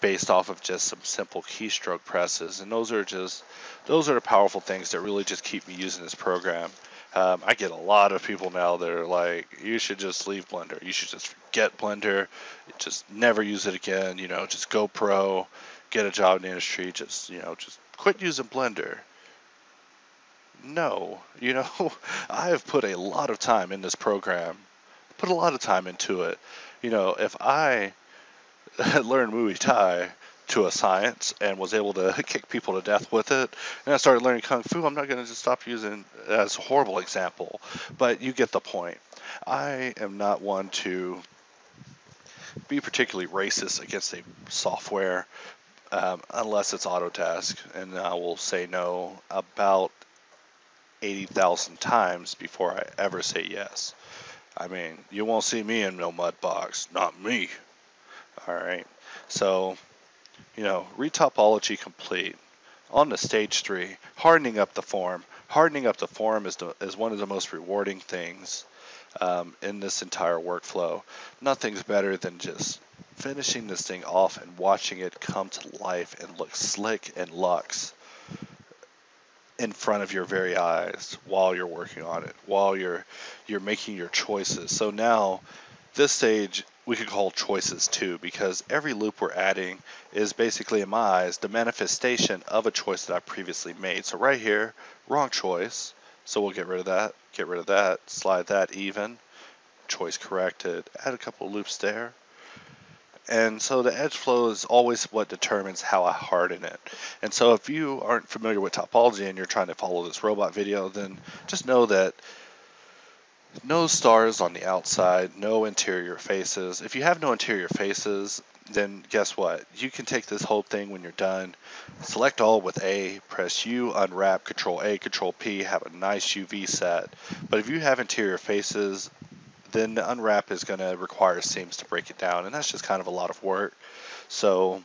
based off of just some simple keystroke presses. And those are just, those are the powerful things that really just keep me using this program. Um, I get a lot of people now that are like, you should just leave Blender. You should just forget Blender. Just never use it again. You know, just go pro, get a job in the industry. Just, you know, just quit using Blender. No, you know, I have put a lot of time in this program, put a lot of time into it. You know, if I learned Muay Thai to a science and was able to kick people to death with it, and I started learning Kung Fu, I'm not going to just stop using as a horrible example, but you get the point. I am not one to be particularly racist against a software um, unless it's Autodesk, and I will say no about 80,000 times before I ever say yes. I mean, you won't see me in no Mudbox. Not me. All right. So, you know, retopology complete. On the stage three, hardening up the form. Hardening up the form is, the, is one of the most rewarding things um, in this entire workflow. Nothing's better than just finishing this thing off and watching it come to life and look slick and luxe in front of your very eyes while you're working on it, while you're you're making your choices. So now this stage we could call choices too because every loop we're adding is basically in my eyes the manifestation of a choice that I previously made. So right here, wrong choice. So we'll get rid of that, get rid of that, slide that even, choice corrected, add a couple loops there, and so the edge flow is always what determines how I harden it. And so if you aren't familiar with topology and you're trying to follow this robot video, then just know that no stars on the outside, no interior faces. If you have no interior faces, then guess what? You can take this whole thing when you're done, select all with A, press U, unwrap, Control A, Control P, have a nice UV set. But if you have interior faces, then the unwrap is going to require seams to break it down, and that's just kind of a lot of work. So,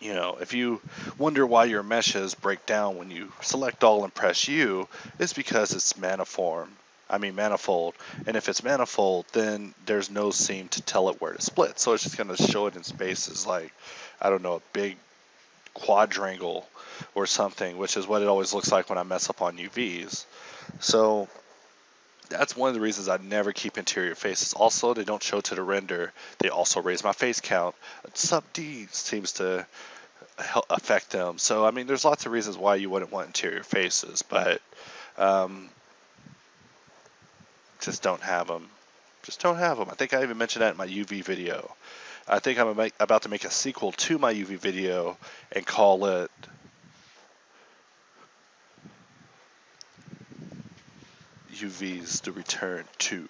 you know, if you wonder why your meshes break down when you select all and press U, it's because it's maniform. I mean manifold, and if it's manifold, then there's no seam to tell it where to split. So it's just going to show it in spaces like, I don't know, a big quadrangle or something, which is what it always looks like when I mess up on UVs. So that's one of the reasons I never keep interior faces. Also, they don't show to the render. They also raise my face count. Sub D seems to affect them. So, I mean, there's lots of reasons why you wouldn't want interior faces, but um, just don't have them. Just don't have them. I think I even mentioned that in my UV video. I think I'm about to make a sequel to my UV video and call it UVs to return to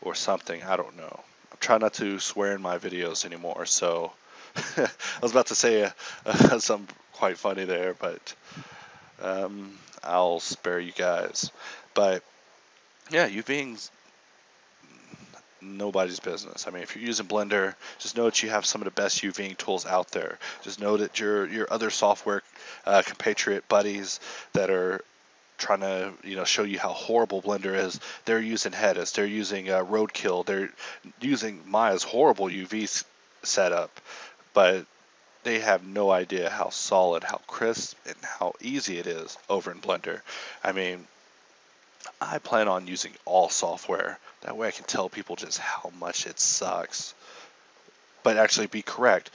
or something. I don't know. I'm trying not to swear in my videos anymore. So I was about to say uh, uh, something quite funny there, but um, I'll spare you guys. But yeah, UVing's nobody's business. I mean, if you're using Blender, just know that you have some of the best UVing tools out there. Just know that your your other software uh, compatriot buddies that are trying to you know show you how horrible Blender is. They're using Headus, they're using uh, Roadkill, they're using Maya's horrible UV setup, but they have no idea how solid, how crisp, and how easy it is over in Blender. I mean, I plan on using all software. That way I can tell people just how much it sucks. But actually be correct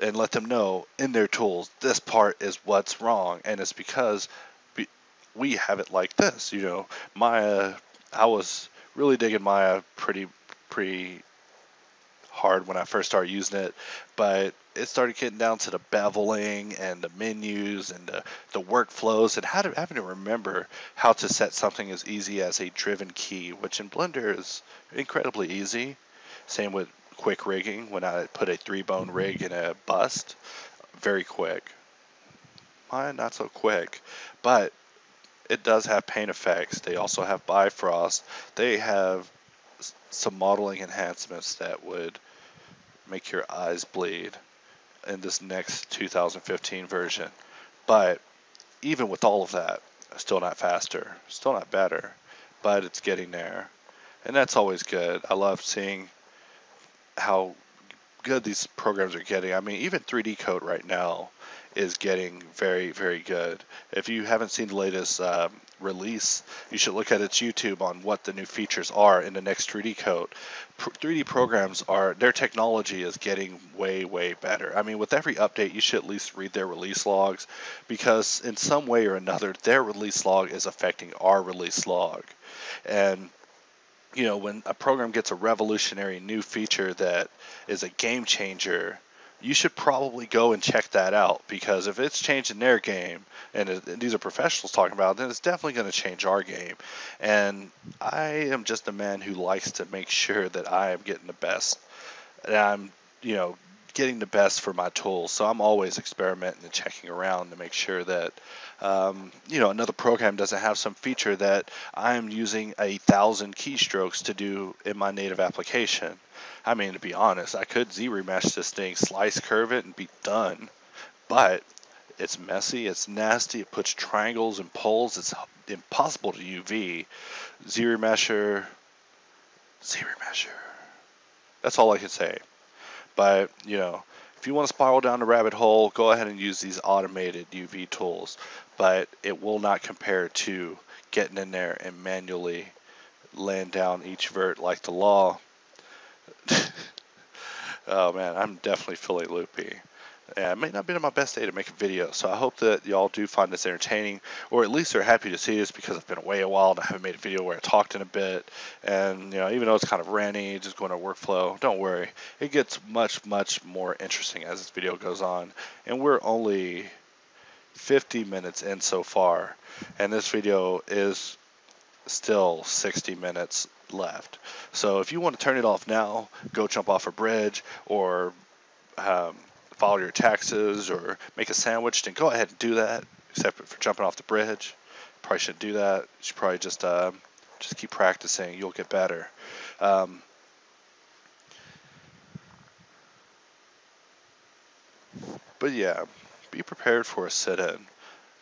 and let them know in their tools this part is what's wrong and it's because we have it like this. You know, Maya, I was really digging Maya pretty, pretty hard when I first started using it, but it started getting down to the beveling and the menus and the, the workflows and how to having to remember how to set something as easy as a driven key, which in Blender is incredibly easy. Same with quick rigging. When I put a three bone rig in a bust, very quick. Maya not so quick, but it does have paint effects. They also have Bifrost. They have some modeling enhancements that would make your eyes bleed in this next 2015 version. But even with all of that, still not faster, still not better, but it's getting there. And that's always good. I love seeing how good these programs are getting. I mean, even 3D-Coat right now is getting very, very good. If you haven't seen the latest um, release, you should look at its YouTube on what the new features are in the next 3D-Coat. 3D programs are their technology is getting way, way better. I mean, with every update, you should at least read their release logs because in some way or another, their release log is affecting our release log. And you know, when a program gets a revolutionary new feature that is a game changer, you should probably go and check that out because if it's changing their game and, it, and these are professionals talking about it, then it's definitely going to change our game. And I am just a man who likes to make sure that I am getting the best. And I'm, you know, getting the best for my tools. So I'm always experimenting and checking around to make sure that, um, you know, another program doesn't have some feature that I'm using a thousand keystrokes to do in my native application. I mean, to be honest, I could Z-remesh this thing, slice, curve it, and be done. But it's messy, it's nasty, it puts triangles and poles, it's impossible to UV. Z-remesher, Z-remesher. That's all I can say. But, you know, if you want to spiral down the rabbit hole, go ahead and use these automated UV tools. But it will not compare to getting in there and manually laying down each vert like the law oh man, I'm definitely feeling loopy. And it may not be my best day to make a video, so I hope that y'all do find this entertaining, or at least are happy to see this because I've been away a while and I haven't made a video where I talked in a bit. And you know, even though it's kind of ranty, just going to workflow, don't worry, it gets much, much more interesting as this video goes on. And we're only 50 minutes in so far, and this video is still 60 minutes left. So if you want to turn it off now, go jump off a bridge or um, file your taxes or make a sandwich, then go ahead and do that. Except for jumping off the bridge, probably shouldn't do that. You should probably just uh, just keep practicing. You'll get better. Um, but yeah, be prepared for a sit-in.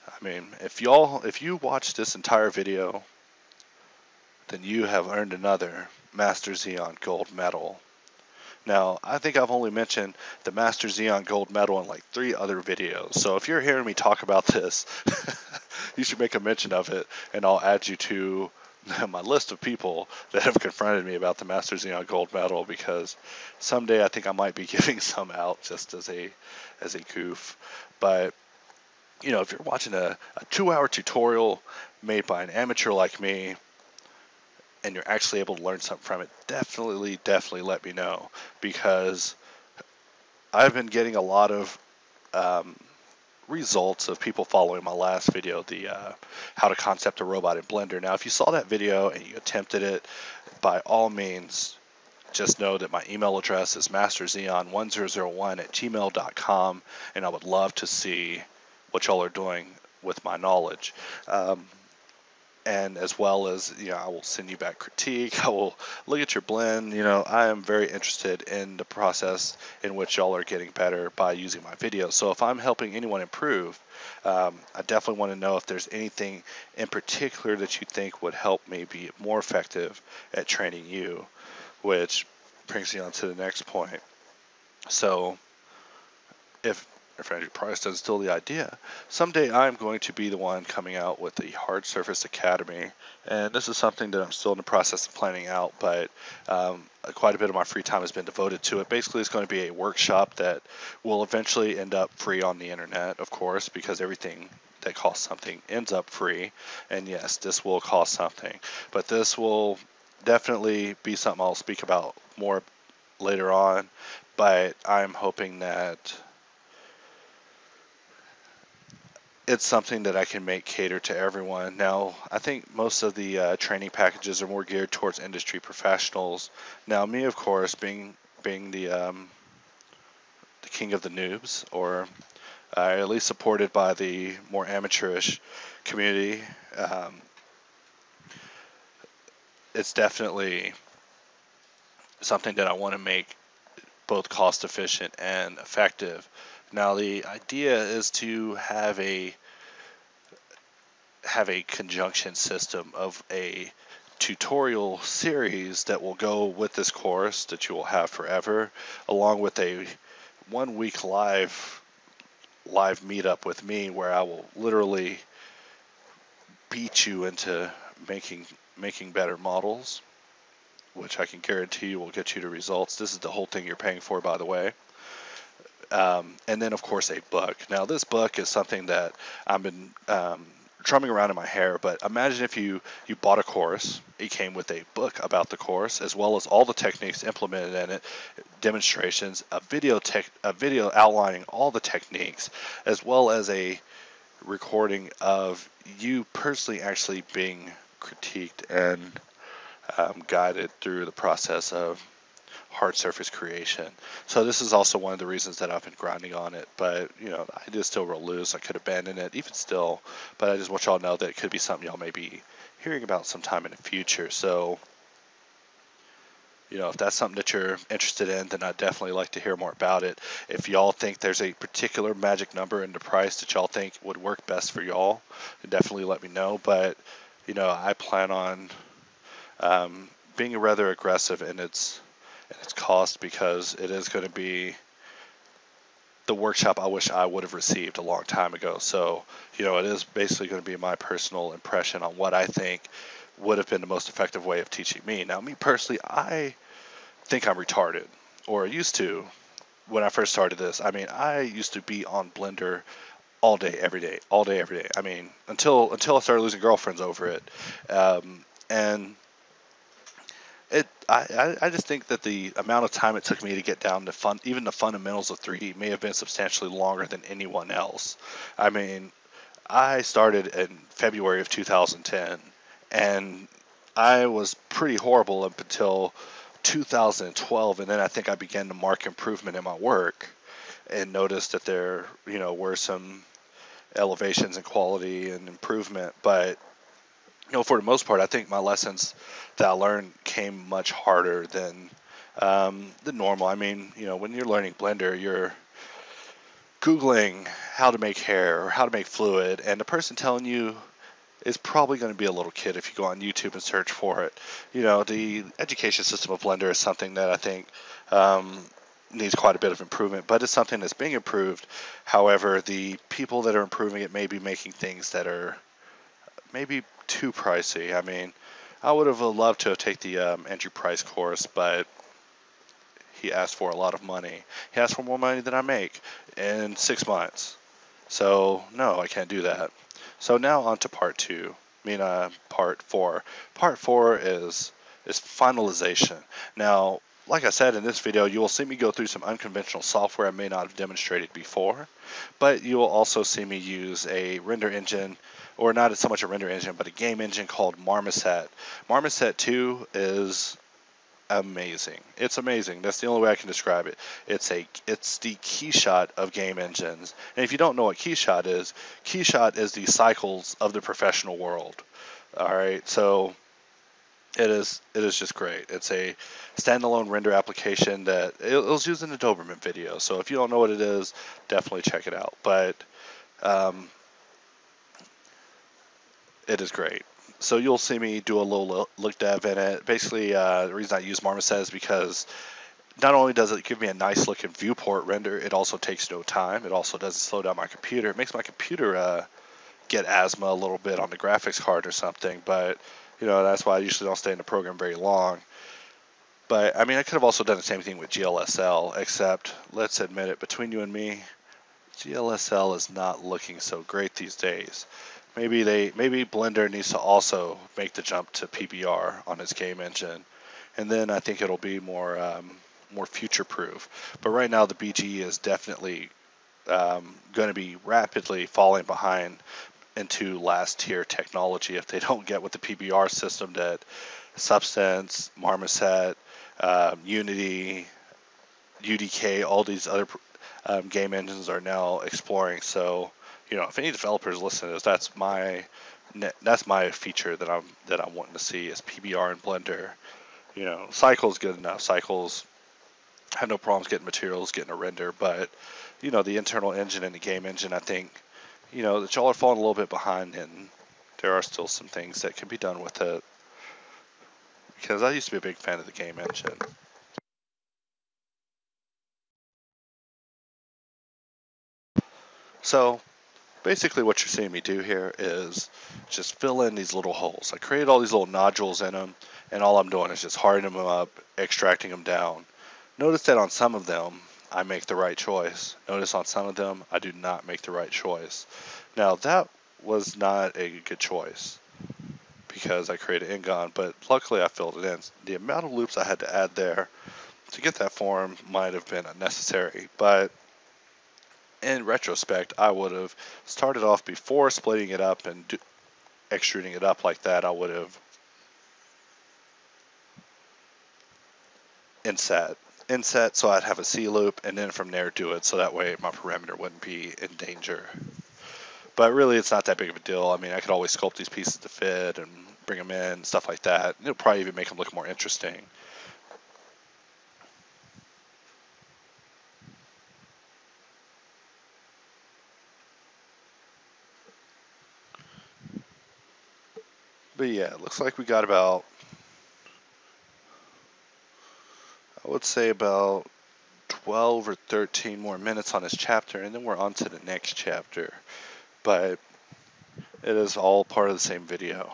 I mean, if y'all, if you watch this entire video then you have earned another Master Xeon Gold Medal. Now, I think I've only mentioned the Master Xeon Gold Medal in like three other videos. So if you're hearing me talk about this, you should make a mention of it, and I'll add you to my list of people that have confronted me about the Master Xeon Gold Medal because someday I think I might be giving some out just as a as a goof. But you know, if you're watching a, a two-hour tutorial made by an amateur like me, and you're actually able to learn something from it, definitely, definitely let me know because I've been getting a lot of um, results of people following my last video, the uh, how to concept a robot in Blender. Now, if you saw that video and you attempted it, by all means, just know that my email address is masterxeon1001 at gmail.com, and I would love to see what y'all are doing with my knowledge. Um, and as well as you know I will send you back critique. I will look at your blend. You know I am very interested in the process in which y'all are getting better by using my videos so if I'm helping anyone improve um, I definitely want to know if there's anything in particular that you think would help me be more effective at training you which brings me on to the next point. So if Andrew Price does still the idea, someday I'm going to be the one coming out with the Hard Surface Academy, and this is something that I'm still in the process of planning out, but um, quite a bit of my free time has been devoted to it. Basically, it's going to be a workshop that will eventually end up free on the internet, of course, because everything that costs something ends up free, and yes, this will cost something, but this will definitely be something I'll speak about more later on, but I'm hoping that it's something that I can make cater to everyone. Now, I think most of the uh, training packages are more geared towards industry professionals. Now, me, of course, being being the um, the king of the noobs, or uh, at least supported by the more amateurish community. Um, it's definitely something that I want to make both cost efficient and effective. Now the idea is to have a have a conjunction system of a tutorial series that will go with this course that you will have forever along with a one week live live meetup with me where I will literally beat you into making making better models which I can guarantee you will get you to results. This is the whole thing you're paying for, by the way. Um, and then, of course, a book. Now, this book is something that I've been um, drumming around in my hair. But imagine if you you bought a course, it came with a book about the course, as well as all the techniques implemented in it, demonstrations, a video tech, a video outlining all the techniques, as well as a recording of you personally actually being critiqued and um, guided through the process of hard surface creation. So this is also one of the reasons that I've been grinding on it. But you know, I did still real loose. I could abandon it, even still. But I just want y'all to know that it could be something y'all may be hearing about sometime in the future. So you know, if that's something that you're interested in, then I'd definitely like to hear more about it. If y'all think there's a particular magic number in the price that y'all think would work best for y'all, definitely let me know. But you know, I plan on um, being rather aggressive in its its cost because it is going to be the workshop I wish I would have received a long time ago. So, you know, it is basically going to be my personal impression on what I think would have been the most effective way of teaching me. Now, me personally, I think I'm retarded, or used to when I first started this. I mean, I used to be on Blender all day, every day, all day, every day. I mean, until until I started losing girlfriends over it, um, and it I, I just think that the amount of time it took me to get down to fun even the fundamentals of 3D may have been substantially longer than anyone else. I mean, I started in February of 2010 and I was pretty horrible up until 2012 and then I think I began to mark improvement in my work and noticed that there, you know, were some elevations in quality and improvement, but you know, for the most part, I think my lessons that I learned came much harder than um, the normal. I mean, you know, when you're learning Blender, you're Googling how to make hair or how to make fluid, and the person telling you is probably going to be a little kid if you go on YouTube and search for it. You know, the education system of Blender is something that I think um, needs quite a bit of improvement, but it's something that's being improved. However, the people that are improving it may be making things that are maybe too pricey. I mean, I would have loved to take the um, Andrew Price course, but he asked for a lot of money. He asked for more money than I make in six months. So no, I can't do that. So now on to part two. I mean, uh, part four. Part four is is finalization. Now, like I said in this video, you will see me go through some unconventional software I may not have demonstrated before, but you will also see me use a render engine or not so much a render engine, but a game engine called Marmoset. Marmoset 2 is amazing. It's amazing. That's the only way I can describe it. It's a it's the keyshot of game engines. And if you don't know what keyshot is, keyshot is the cycles of the professional world. All right. So it is it is just great. It's a standalone render application that it, was used in the Doberman video. So if you don't know what it is, definitely check it out. But um, it is great. So you'll see me do a little look dev in it. Basically, uh, the reason I use Marmoset is because not only does it give me a nice looking viewport render, it also takes no time. It also doesn't slow down my computer. It makes my computer uh, get asthma a little bit on the graphics card or something, but you know that's why I usually don't stay in the program very long. But I mean, I could have also done the same thing with GLSL, except let's admit it, between you and me, GLSL is not looking so great these days. Maybe they maybe Blender needs to also make the jump to PBR on its game engine, and then I think it'll be more um, more future proof. But right now the BGE is definitely um, going to be rapidly falling behind into last tier technology if they don't get with the PBR system that Substance, Marmoset, um, Unity, UDK, all these other um, game engines are now exploring. So, you know, if any developers listen to this, that's my that's my feature that I'm that I'm wanting to see is PBR and Blender. You know, Cycle's good enough. Cycle's have no problems getting materials, getting a render, but you know, the internal engine and the game engine, I think, you know, that y'all are falling a little bit behind, and there are still some things that can be done with it. Because I used to be a big fan of the game engine. So basically what you're seeing me do here is just fill in these little holes. I created all these little nodules in them and all I'm doing is just hardening them up, extracting them down. Notice that on some of them I make the right choice. Notice on some of them I do not make the right choice. Now that was not a good choice because I created an n-gon, but luckily I filled it in. The amount of loops I had to add there to get that form might have been unnecessary, but in retrospect, I would have started off before splitting it up and do, extruding it up like that. I would have inset, inset so I'd have a C loop, and then from there do it so that way my parameter wouldn't be in danger. But really, it's not that big of a deal. I mean, I could always sculpt these pieces to fit and bring them in, stuff like that. It'll probably even make them look more interesting. But yeah, it looks like we got about, I would say about 12 or 13 more minutes on this chapter, and then we're on to the next chapter. But it is all part of the same video.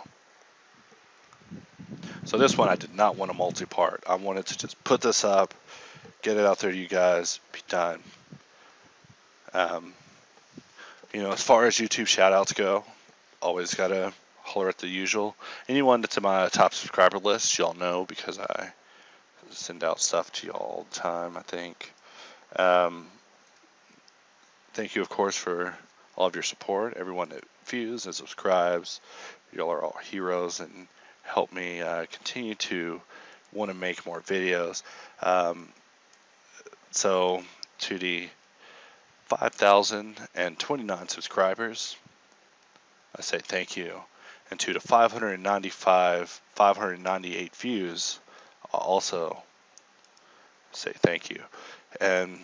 So this one I did not want a multi-part. I wanted to just put this up, get it out there to you guys, be done. Um, you know, as far as YouTube shoutouts go, always gotta holler at the usual. Anyone that's in my top subscriber list, y'all know because I send out stuff to y'all all the time, I think. Um, thank you, of course, for all of your support. Everyone that views and subscribes, y'all are all heroes and help me uh, continue to want to make more videos. Um, so, to the 5,029 subscribers, I say thank you and to the 595, 598 views, I'll also say thank you. And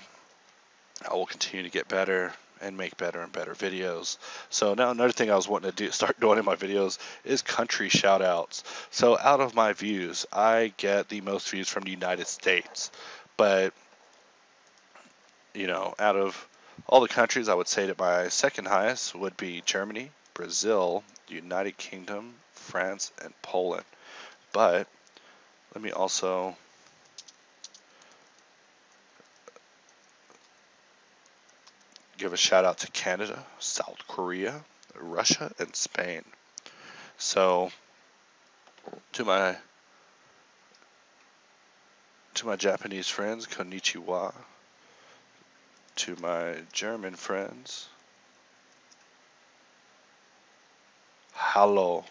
I will continue to get better and make better and better videos. So now another thing I was wanting to do, start doing in my videos is country shout outs. So out of my views, I get the most views from the United States. But, you know, out of all the countries, I would say that my second highest would be Germany, Brazil, United Kingdom, France, and Poland. But let me also give a shout out to Canada, South Korea, Russia, and Spain. So to my to my Japanese friends, konnichiwa. To my German friends, Hello.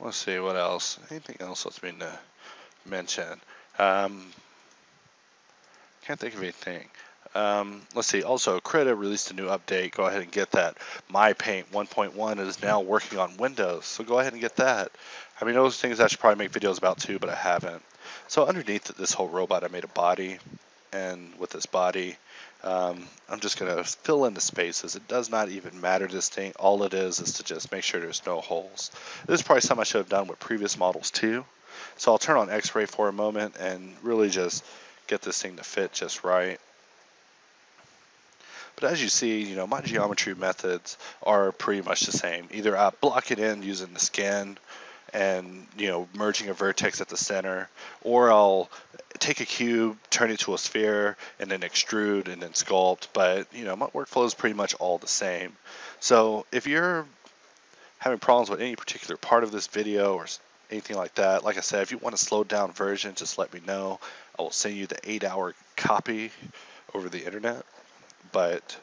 Let's see what else. Anything else that's been uh, mentioned? Um, can't think of anything. Um, let's see. Also, Krita released a new update. Go ahead and get that. MyPaint 1.1 is now working on Windows, so go ahead and get that. I mean, those things I should probably make videos about too, but I haven't. So underneath this whole robot, I made a body, and with this body, um, I'm just going to fill in the spaces. It does not even matter this thing. All it is is to just make sure there's no holes. This is probably something I should have done with previous models too. So I'll turn on X-ray for a moment and really just get this thing to fit just right. But as you see, you know, my geometry methods are pretty much the same. Either I block it in using the skin and, you know, merging a vertex at the center, or I'll take a cube, turn it to a sphere, and then extrude and then sculpt. But, you know, my workflow is pretty much all the same. So if you're having problems with any particular part of this video or anything like that. Like I said, if you want a slowed down version, just let me know. I will send you the eight hour copy over the internet. But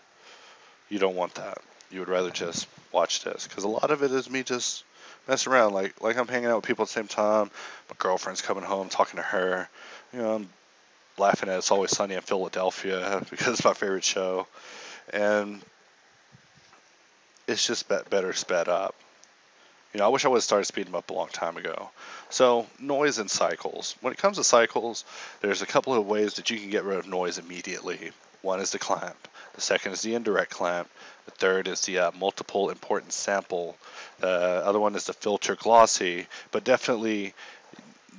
you don't want that. You would rather just watch this because a lot of it is me just messing around. Like like I'm hanging out with people at the same time. My girlfriend's coming home, talking to her. You know, I'm laughing at It's Always Sunny in Philadelphia because it's my favorite show, and it's just better sped up. You know, I wish I would have started speeding up a long time ago. So, noise and cycles. When it comes to cycles, there's a couple of ways that you can get rid of noise immediately. One is the clamp. The second is the indirect clamp. The third is the uh, multiple importance sample. The other one is the filter glossy. But definitely,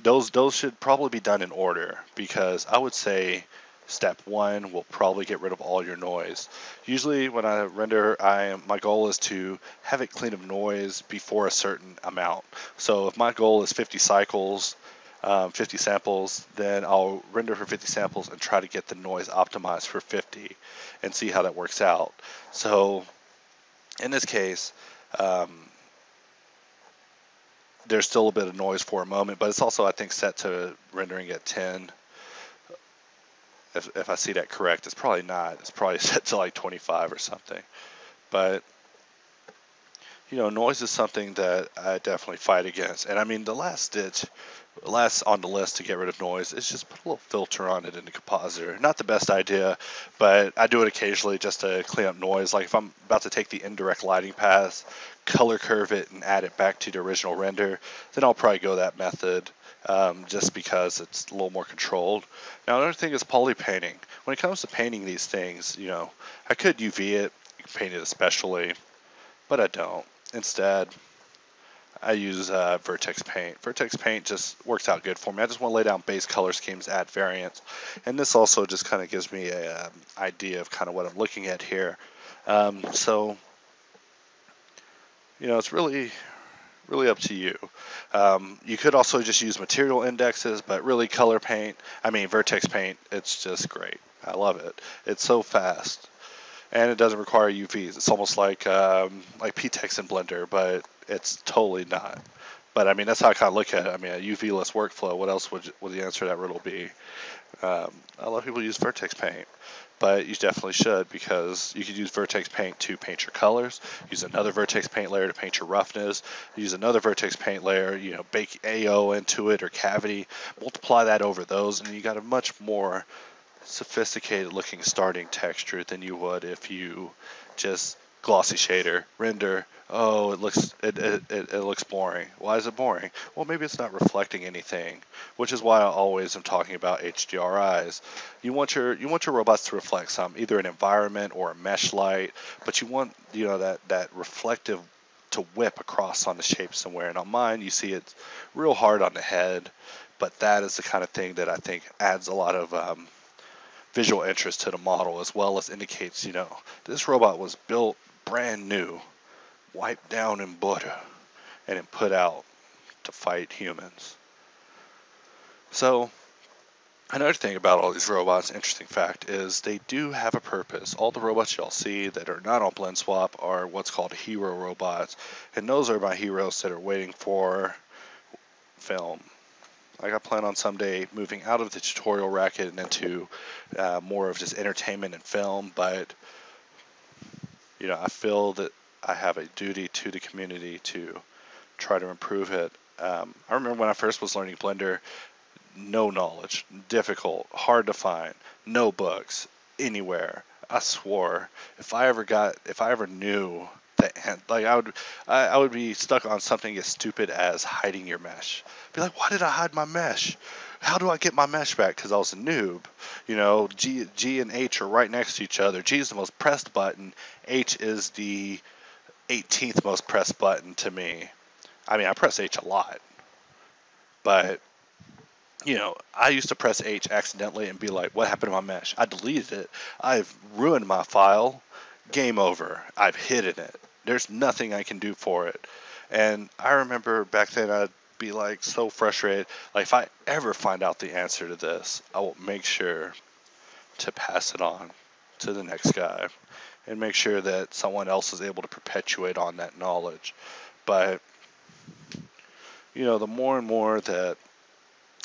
those those should probably be done in order because I would say step one will probably get rid of all your noise. Usually when I render, I my goal is to have it clean of noise before a certain amount. So if my goal is 50 cycles, um, 50 samples, then I'll render for 50 samples and try to get the noise optimized for 50 and see how that works out. So in this case, um, there's still a bit of noise for a moment, but it's also, I think, set to rendering at 10 if, if I see that correct. It's probably not. It's probably set to like 25 or something. But you know, noise is something that I definitely fight against. And I mean, the last ditch, last on the list to get rid of noise is just put a little filter on it in the compositor. Not the best idea, but I do it occasionally just to clean up noise. Like if I'm about to take the indirect lighting path, color curve it, and add it back to the original render, then I'll probably go that method um, just because it's a little more controlled. Now, another thing is poly painting. When it comes to painting these things, you know, I could UV it, paint it especially, but I don't. Instead, I use uh, Vertex Paint. Vertex Paint just works out good for me. I just want to lay down base color schemes, add variants, and this also just kind of gives me an um, idea of kind of what I'm looking at here. Um, so, you know, it's really, really up to you. Um, you could also just use material indexes, but really color paint, I mean vertex paint, it's just great. I love it. It's so fast, and it doesn't require UVs. It's almost like um, like PTEX in Blender, but it's totally not. But I mean, that's how I kind of look at it. I mean, a UV-less workflow. What else would would the answer to that riddle be? Um, a lot of people use vertex paint but you definitely should because you could use vertex paint to paint your colors use another vertex paint layer to paint your roughness use another vertex paint layer you know bake AO into it or cavity multiply that over those and you got a much more sophisticated looking starting texture than you would if you just glossy shader render oh, it looks it, it, it, looks boring. Why is it boring? Well, maybe it's not reflecting anything, which is why I always am talking about HDRIs. You want your you want your robots to reflect some, either an environment or a mesh light, but you want you know that that reflective to whip across on the shape somewhere. And on mine, you see it's real hard on the head, but that is the kind of thing that I think adds a lot of um, visual interest to the model, as well as indicates you know this robot was built brand new wiped down in butter and then put out to fight humans. So, another thing about all these robots, interesting fact, is they do have a purpose. All the robots y'all see that are not on BlendSwap are what's called hero robots, and those are my heroes that are waiting for film. Like I plan on someday moving out of the tutorial racket and into uh, more of just entertainment and film, but you know, I feel that I have a duty to the community to try to improve it. Um, I remember when I first was learning Blender, no knowledge, difficult, hard to find, no books anywhere. I swore if I ever got, if I ever knew that, like I would, I, I would be stuck on something as stupid as hiding your mesh. Be like, why did I hide my mesh? How do I get my mesh back? Because I was a noob. You know, G, G and H are right next to each other. G is the most pressed button. H is the 18th most pressed button to me. I mean, I press H a lot, but you know, I used to press H accidentally and be like, "What happened to my mesh?" I deleted it. I've ruined my file. Game over. I've hidden it. There's nothing I can do for it. And I remember back then I'd be like so frustrated. Like if I ever find out the answer to this, I will make sure to pass it on to the next guy and make sure that someone else is able to perpetuate on that knowledge. But you know, the more and more that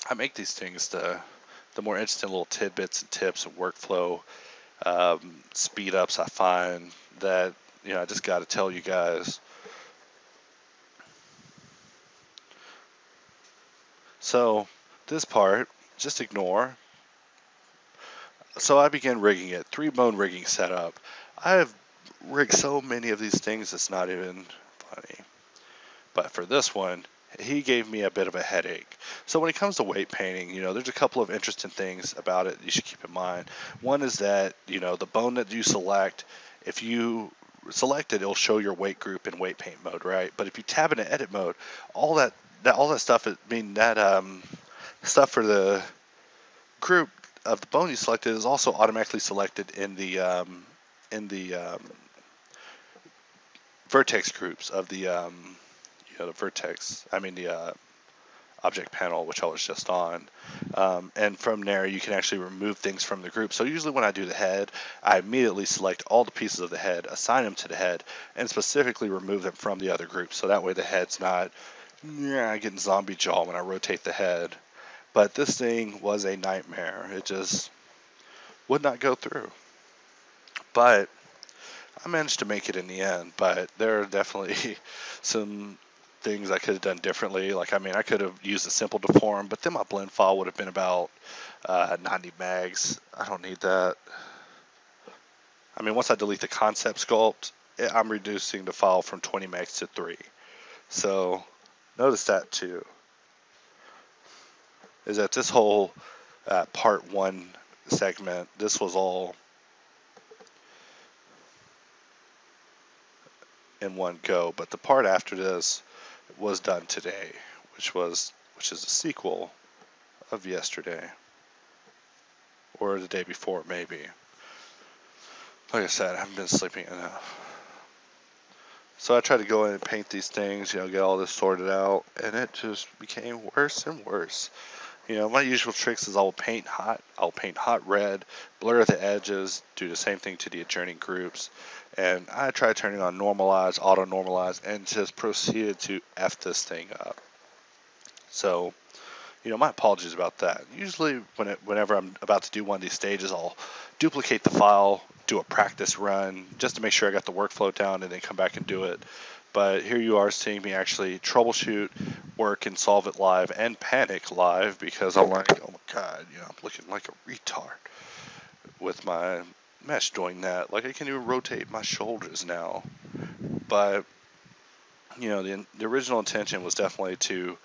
I make these things, the the more interesting little tidbits and tips and workflow um, speed ups I find that you know I just got to tell you guys. So this part, just ignore. So I began rigging it, three bone rigging setup. I have rigged so many of these things it's not even funny. But for this one, he gave me a bit of a headache. So when it comes to weight painting, you know, there's a couple of interesting things about it you should keep in mind. One is that, you know, the bone that you select, if you select it, it'll show your weight group in weight paint mode, right? But if you tab into edit mode, all that, that all that stuff, I mean that um, stuff for the group of the bone you selected is also automatically selected in the um, in the um, vertex groups of the um, know, the vertex, I mean the uh, object panel, which I was just on. Um, and from there, you can actually remove things from the group. So usually when I do the head, I immediately select all the pieces of the head, assign them to the head, and specifically remove them from the other group. So that way the head's not yeah, I getting zombie jaw when I rotate the head. But this thing was a nightmare. It just would not go through. But I managed to make it in the end. But there are definitely some things I could have done differently. Like, I mean, I could have used a simple deform, but then my blend file would have been about uh, 90 megs. I don't need that. I mean, once I delete the concept sculpt, I'm reducing the file from 20 megs to 3. So, notice that too. Is that this whole uh, part 1 segment, this was all in one go, but the part after this was done today, which was which is a sequel of yesterday or the day before maybe. Like I said, I haven't been sleeping enough. So I tried to go in and paint these things, you know, get all this sorted out, and it just became worse and worse. You know, my usual tricks is I'll paint hot, I'll paint hot red, blur the edges, do the same thing to the adjoining groups, and I tried turning on normalize, auto normalize, and just proceeded to F this thing up. So, you know, my apologies about that. Usually, when it, whenever I'm about to do one of these stages, I'll duplicate the file, do a practice run, just to make sure I got the workflow down, and then come back and do it. But here you are seeing me actually troubleshoot, work, and solve it live, and panic live because I'm like, oh my god, you know, I'm looking like a retard with my mesh doing that. Like I can even rotate my shoulders now. But you know, the the original intention was definitely to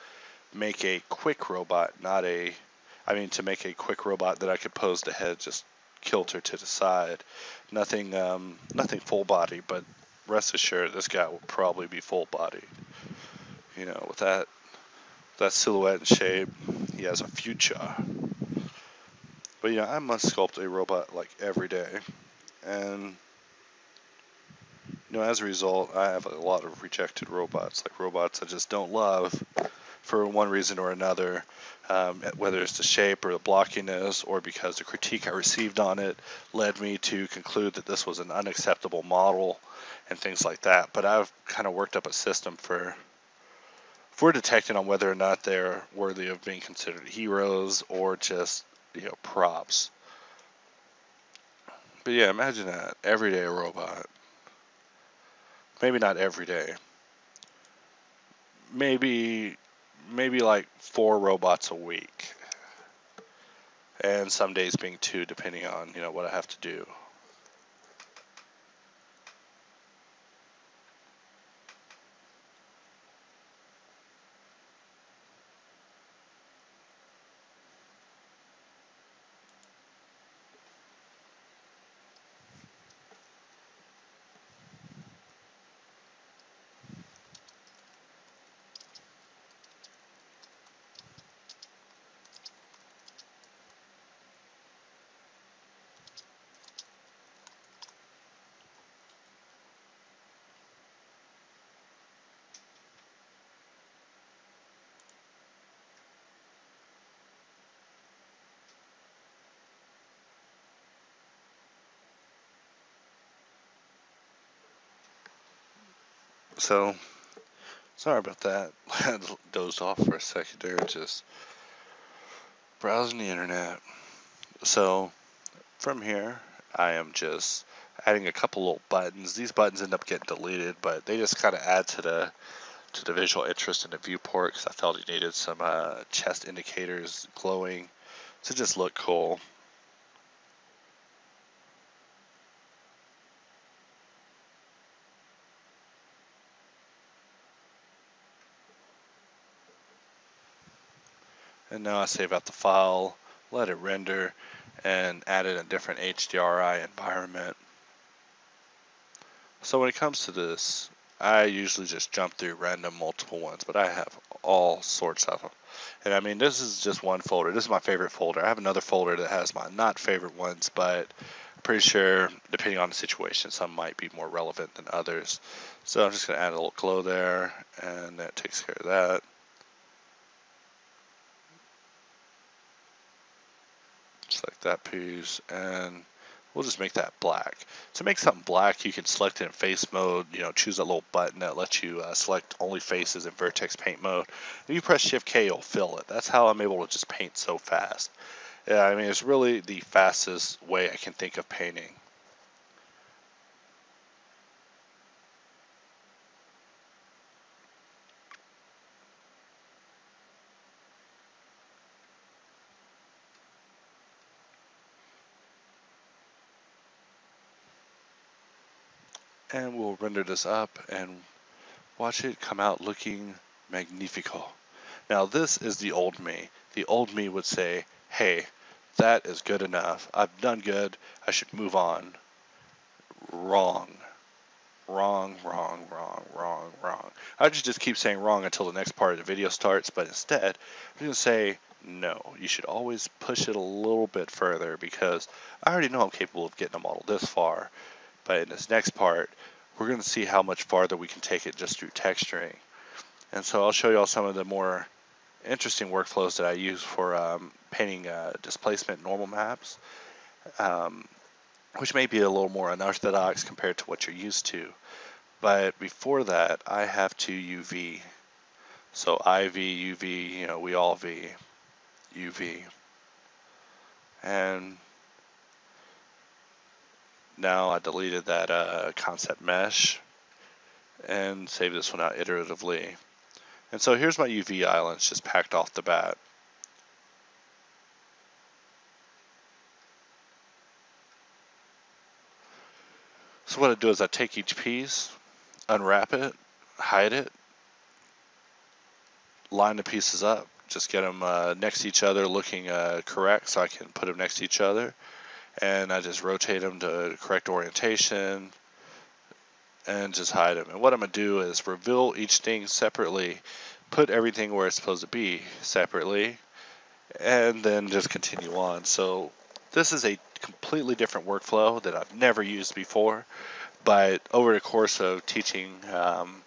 make a quick robot, not a I mean to make a quick robot that I could pose the head just kilter to the side. Nothing um, nothing full body, but rest assured this guy will probably be full body. You know, with that that silhouette and shape, he has a future. But yeah, I must sculpt a robot like every day. And you know, as a result, I have a lot of rejected robots, like robots I just don't love for one reason or another, um, whether it's the shape or the blockiness, or because the critique I received on it led me to conclude that this was an unacceptable model and things like that. But I've kind of worked up a system for for detecting on whether or not they're worthy of being considered heroes or just you know props. But yeah, imagine that everyday robot. Maybe not every day. Maybe maybe like four robots a week. And some days being two depending on, you know, what I have to do. So, Sorry about that. I dozed off for a second there, just browsing the internet. So from here, I am just adding a couple little buttons. These buttons end up getting deleted, but they just kind of add to the to the visual interest in the viewport because I felt it needed some uh, chest indicators glowing to just look cool. And now I save out the file, let it render, and add in a different HDRI environment. So when it comes to this, I usually just jump through random multiple ones, but I have all sorts of them. And I mean, this is just one folder. This is my favorite folder. I have another folder that has my not favorite ones, but pretty sure, depending on the situation, some might be more relevant than others. So I'm just going to add a little glow there, and that takes care of that. select that piece and we'll just make that black. To make something black, you can select it in face mode, you know, choose that little button that lets you uh, select only faces in vertex paint mode. If you press shift K, you'll fill it. That's how I'm able to just paint so fast. Yeah, I mean, it's really the fastest way I can think of painting. This up and watch it come out looking magnifico. Now this is the old me. The old me would say, hey, that is good enough. I've done good. I should move on. Wrong. Wrong, wrong, wrong, wrong, wrong. I just just keep saying wrong until the next part of the video starts, but instead, I'm going to say no. You should always push it a little bit further because I already know I'm capable of getting a model this far. But in this next part, we're going to see how much farther we can take it just through texturing. And so I'll show you all some of the more interesting workflows that I use for um, painting uh, displacement normal maps, um, which may be a little more unorthodox compared to what you're used to. But before that, I have to UV. So IV, UV, you know, we all V, UV. And now I deleted that uh, concept mesh and save this one out iteratively. And so here's my UV islands just packed off the bat. So what I do is I take each piece, unwrap it, hide it, line the pieces up, just get them uh, next to each other looking uh, correct so I can put them next to each other and I just rotate them to correct orientation and just hide them. And what I'm going to do is reveal each thing separately, put everything where it's supposed to be separately, and then just continue on. So this is a completely different workflow that I've never used before, but over the course of teaching um,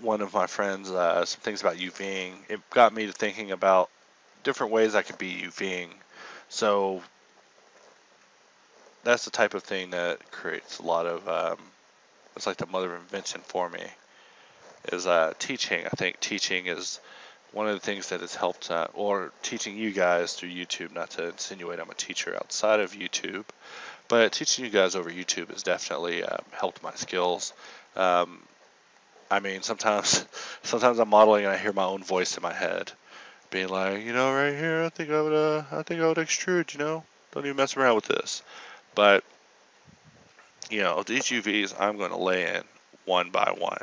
one of my friends uh, some things about UVing, it got me to thinking about different ways I could be UVing so that's the type of thing that creates a lot of, um, it's like the mother of invention for me, is uh, teaching. I think teaching is one of the things that has helped, uh, or teaching you guys through YouTube, not to insinuate I'm a teacher outside of YouTube, but teaching you guys over YouTube has definitely uh, helped my skills. Um, I mean, sometimes, sometimes I'm modeling and I hear my own voice in my head, being like, you know, right here, I think I would, uh, I think I would extrude, you know, don't even mess around with this. But, you know, these UVs I'm going to lay in one by one.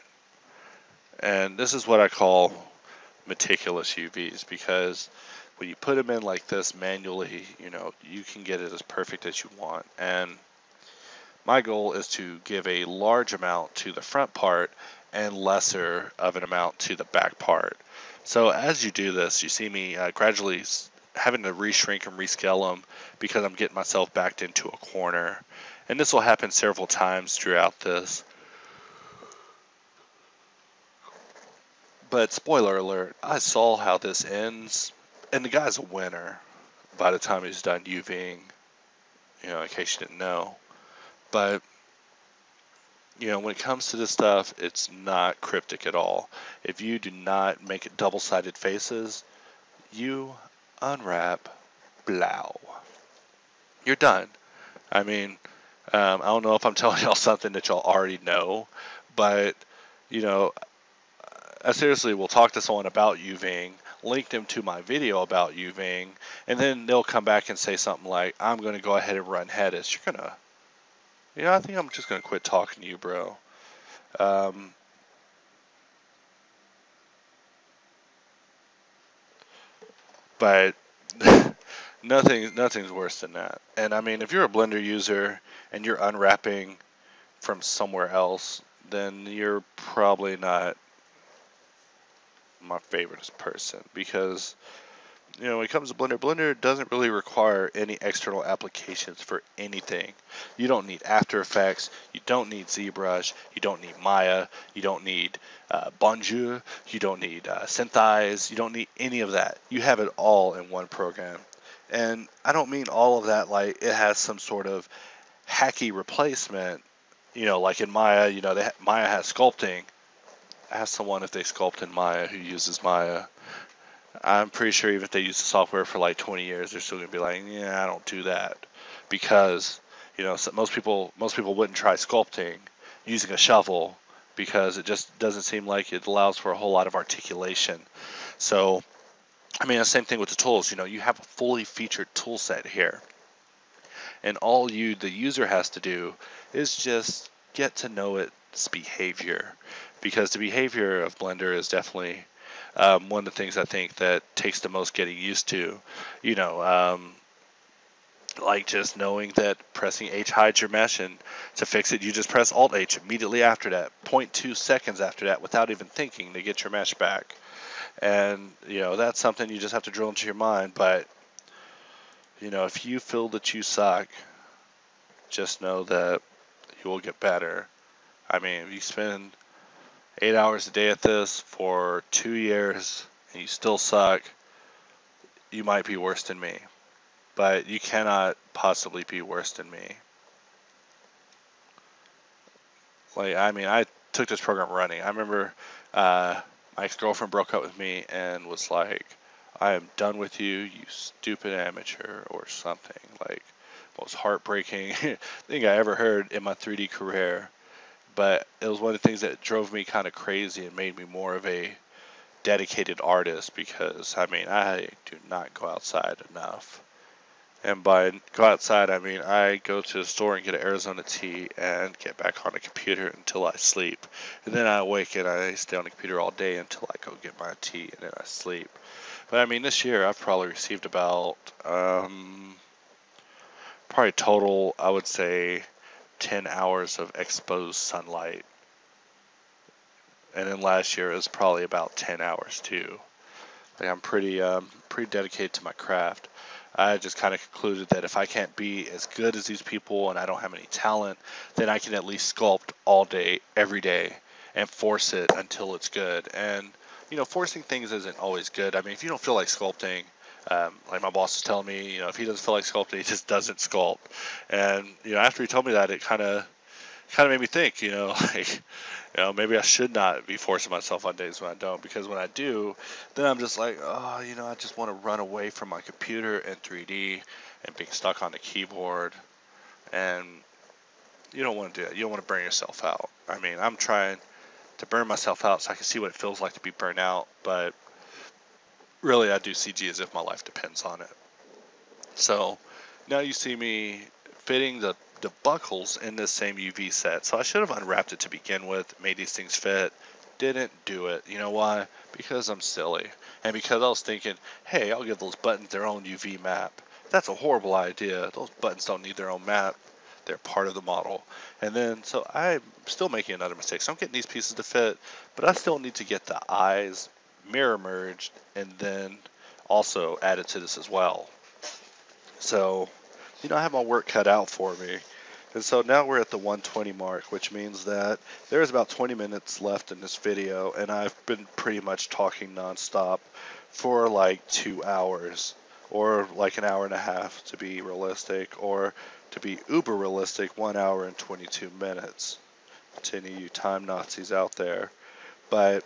And this is what I call meticulous UVs because when you put them in like this manually, you know, you can get it as perfect as you want. And my goal is to give a large amount to the front part and lesser of an amount to the back part. So as you do this, you see me uh, gradually having to reshrink and rescale them because I'm getting myself backed into a corner. And this will happen several times throughout this. But spoiler alert, I saw how this ends, and the guy's a winner by the time he's done UVing, you know, in case you didn't know. But you know, when it comes to this stuff, it's not cryptic at all. If you do not make it double-sided faces, you unwrap, blow. You're done. I mean, um, I don't know if I'm telling y'all something that y'all already know, but you know, I seriously will talk to someone about UVing, link them to my video about UVing, and then they'll come back and say something like, I'm going to go ahead and run Headus. You're going to, you know, I think I'm just going to quit talking to you, bro. Um, but nothing, nothing's worse than that. And I mean, if you're a Blender user and you're unwrapping from somewhere else, then you're probably not my favorite person because you know when it comes to Blender, Blender doesn't really require any external applications for anything. You don't need After Effects, you don't need ZBrush, you don't need Maya, you don't need uh, Bonjour, you don't need uh, Synthize, you don't need any of that. You have it all in one program. And I don't mean all of that like it has some sort of hacky replacement. You know, like in Maya, you know, they, Maya has sculpting, ask someone if they sculpt in Maya who uses Maya. I'm pretty sure even if they use the software for like 20 years, they're still gonna be like, yeah, I don't do that, because you know most people most people wouldn't try sculpting using a shovel because it just doesn't seem like it allows for a whole lot of articulation. So, I mean, the same thing with the tools. You know, you have a fully featured tool set here, and all you the user has to do is just get to know its behavior because the behavior of Blender is definitely um, one of the things I think that takes the most getting used to. You know, um, like just knowing that pressing H hides your mesh and to fix it you just press Alt H immediately after that 0.2 seconds after that without even thinking to get your mesh back and you know that's something you just have to drill into your mind but you know if you feel that you suck just know that you will get better I mean if you spend eight hours a day at this for two years and you still suck, you might be worse than me. But you cannot possibly be worse than me. Like, I mean, I took this program running. I remember uh, my ex-girlfriend broke up with me and was like, I am done with you, you stupid amateur, or something. Like, most heartbreaking thing I ever heard in my 3D career but it was one of the things that drove me kind of crazy and made me more of a dedicated artist because I mean I do not go outside enough. And by go outside, I mean I go to the store and get an Arizona tea and get back on the computer until I sleep. And then I wake and I stay on the computer all day until I go get my tea and then I sleep. But I mean, this year I've probably received about, um, probably total, I would say, 10 hours of exposed sunlight. And then last year it was probably about 10 hours too. Like I'm pretty um, pretty dedicated to my craft. I just kind of concluded that if I can't be as good as these people and I don't have any talent, then I can at least sculpt all day, every day, and force it until it's good. And you know, forcing things isn't always good. I mean, if you don't feel like sculpting, um, like my boss was telling me, you know, if he doesn't feel like sculpting, he just doesn't sculpt. And you know, after he told me that, it kind of kind of made me think, you know, like, you know, maybe I should not be forcing myself on days when I don't, because when I do, then I'm just like, oh, you know, I just want to run away from my computer and 3D and being stuck on the keyboard, and you don't want to do that. You don't want to burn yourself out. I mean, I'm trying to burn myself out so I can see what it feels like to be burnt out, but really I do CG as if my life depends on it. So now you see me fitting the, the buckles in this same UV set. So I should have unwrapped it to begin with, made these things fit. Didn't do it. You know why? Because I'm silly. And because I was thinking, hey, I'll give those buttons their own UV map. That's a horrible idea. Those buttons don't need their own map. They're part of the model. And then, so I'm still making another mistake. So I'm getting these pieces to fit, but I still need to get the eyes mirror merged and then also added to this as well. So, you know, I have my work cut out for me. And so now we're at the 120 mark, which means that there's about 20 minutes left in this video, and I've been pretty much talking nonstop for like two hours, or like an hour and a half to be realistic, or to be uber realistic, one hour and 22 minutes. to any of you time Nazis out there, but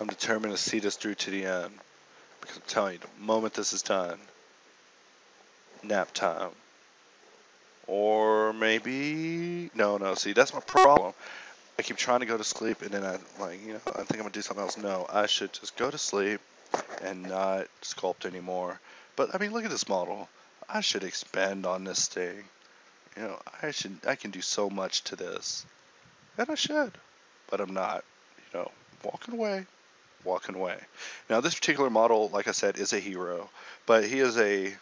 I'm determined to see this through to the end. Because I'm telling you, the moment this is done, nap time. Or maybe, no, no, see, that's my problem. I keep trying to go to sleep and then I, like, you know, I think I'm going to do something else. No, I should just go to sleep and not sculpt anymore. But, I mean, look at this model. I should expand on this thing. You know, I should, I can do so much to this. And I should. But I'm not, you know, walking away walking away. Now this particular model, like I said, is a hero, but he is a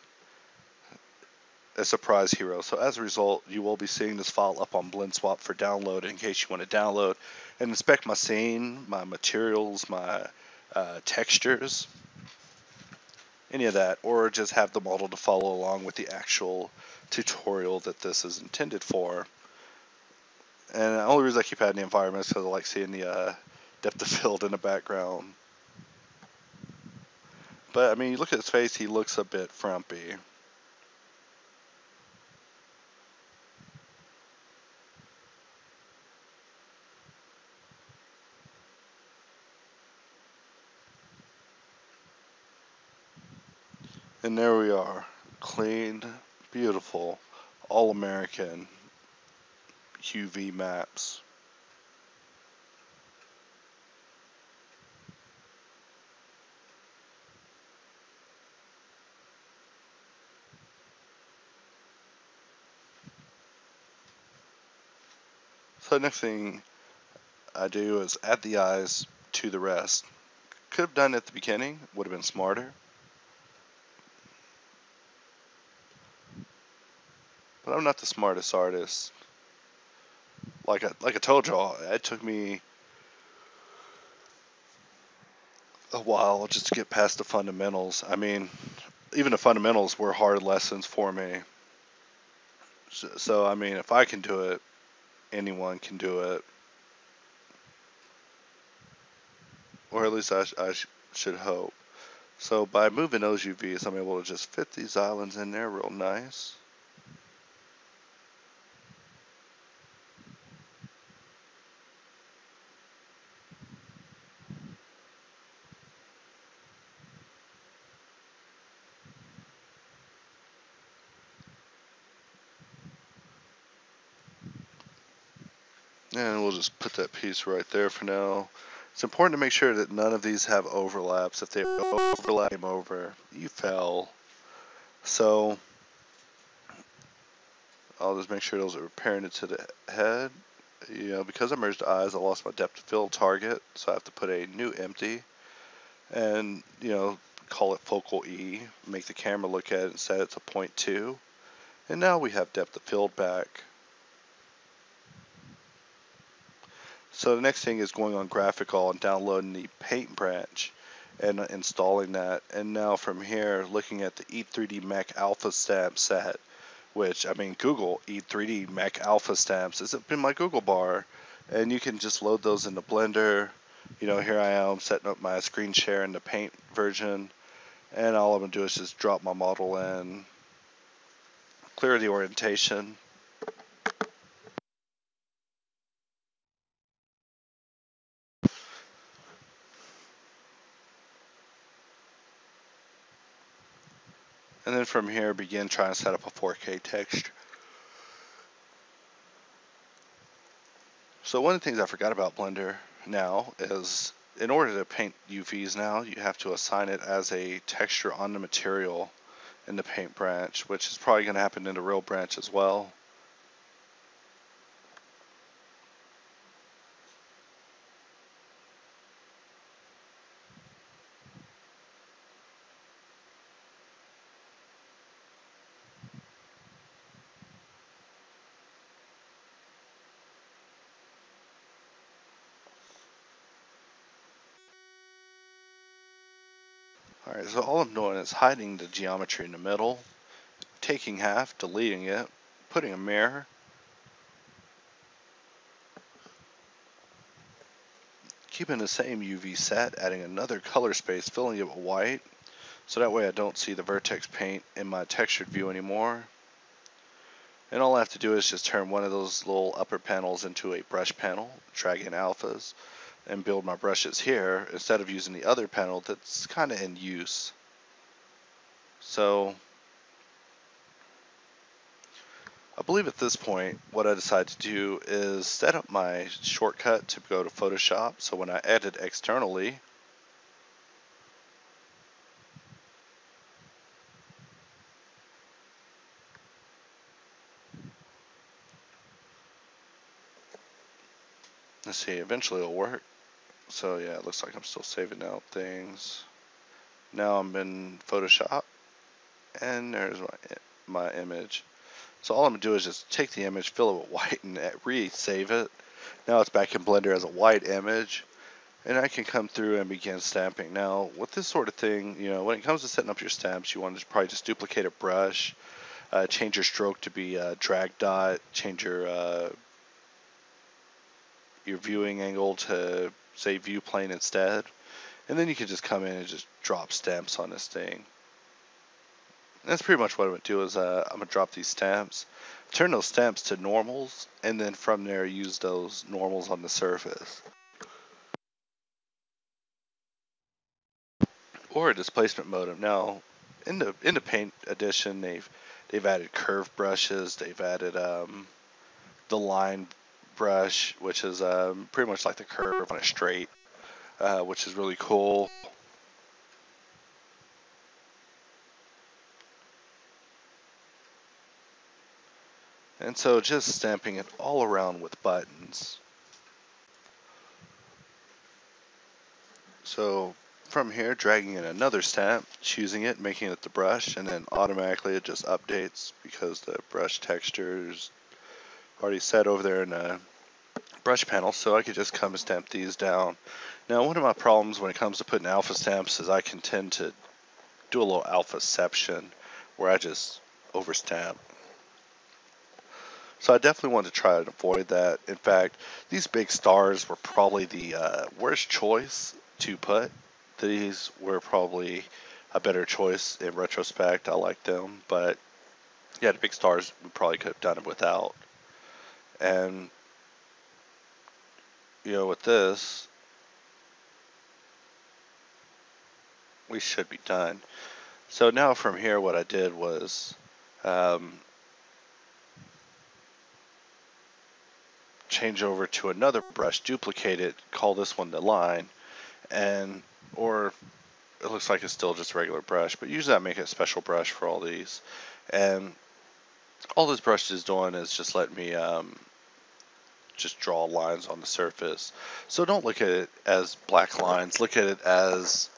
a surprise hero. So as a result, you will be seeing this file up on BlendSwap for download in case you want to download and inspect my scene, my materials, my uh, textures, any of that, or just have the model to follow along with the actual tutorial that this is intended for. And the only reason I keep adding the environment is because I like seeing the uh, depth of field in the background. But, I mean, you look at his face, he looks a bit frumpy. And there we are, clean, beautiful, all-American UV maps. The next thing I do is add the eyes to the rest. Could have done it at the beginning, would have been smarter. But I'm not the smartest artist. Like I, like I told y'all, it took me a while just to get past the fundamentals. I mean, even the fundamentals were hard lessons for me. So, so I mean, if I can do it, anyone can do it. Or at least I, sh I sh should hope. So by moving those UVs, I'm able to just fit these islands in there real nice. And we'll just put that piece right there for now. It's important to make sure that none of these have overlaps. If they overlap them over, you fell. So I'll just make sure those are parented to the head. You know, because I merged eyes, I lost my depth of field target, so I have to put a new empty and, you know, call it focal E, make the camera look at it and set it to 0.2. And now we have depth of field back. So the next thing is going on GraphicAll and downloading the Paint branch and installing that. And now from here, looking at the E3D Mac Alpha stamp set, which, I mean, Google E3D Mac Alpha stamps is up in my Google bar. And you can just load those into Blender. You know, here I am setting up my screen share in the Paint version. And all I'm to do is just drop my model in, clear the orientation, from here, begin trying to set up a 4K texture. So one of the things I forgot about Blender now is in order to paint UVs now, you have to assign it as a texture on the material in the paint branch, which is probably going to happen in the real branch as well. Alright, so all I'm doing is hiding the geometry in the middle, taking half, deleting it, putting a mirror, keeping the same UV set, adding another color space, filling it with white, so that way I don't see the vertex paint in my textured view anymore. And all I have to do is just turn one of those little upper panels into a brush panel, drag in alphas, and build my brushes here instead of using the other panel that's kind of in use. So I believe at this point what I decided to do is set up my shortcut to go to Photoshop. So when I edit externally let's see eventually it'll work. So yeah it looks like I'm still saving out things. Now I'm in Photoshop and there's my, my image so all I'm going to do is just take the image, fill it with white, and re-save it. Now it's back in Blender as a white image. And I can come through and begin stamping. Now, with this sort of thing, you know, when it comes to setting up your stamps, you want to probably just duplicate a brush, uh, change your stroke to be a drag dot, change your uh, your viewing angle to say view plane instead. And then you can just come in and just drop stamps on this thing that's pretty much what I'm going to do is uh, I'm going to drop these stamps, turn those stamps to normals, and then from there use those normals on the surface. Or a displacement modem. Now, in the in the Paint edition, they've they've added curve brushes. They've added um, the line brush, which is um, pretty much like the curve on a straight, uh, which is really cool. And so just stamping it all around with buttons. So from here, dragging in another stamp, choosing it, making it the brush, and then automatically it just updates because the brush texture is already set over there in the brush panel, so I could just come and stamp these down. Now, one of my problems when it comes to putting alpha stamps is I can tend to do a little alphaception where I just overstamp. So I definitely wanted to try to avoid that. In fact, these big stars were probably the uh, worst choice to put. These were probably a better choice in retrospect. I like them, but yeah, the big stars we probably could have done it without. And you know, with this, we should be done. So now from here, what I did was um, change over to another brush, duplicate it, call this one the line, and or it looks like it's still just a regular brush, but usually I make a special brush for all these. And all this brush is doing is just let me um, just draw lines on the surface. So don't look at it as black lines, look at it as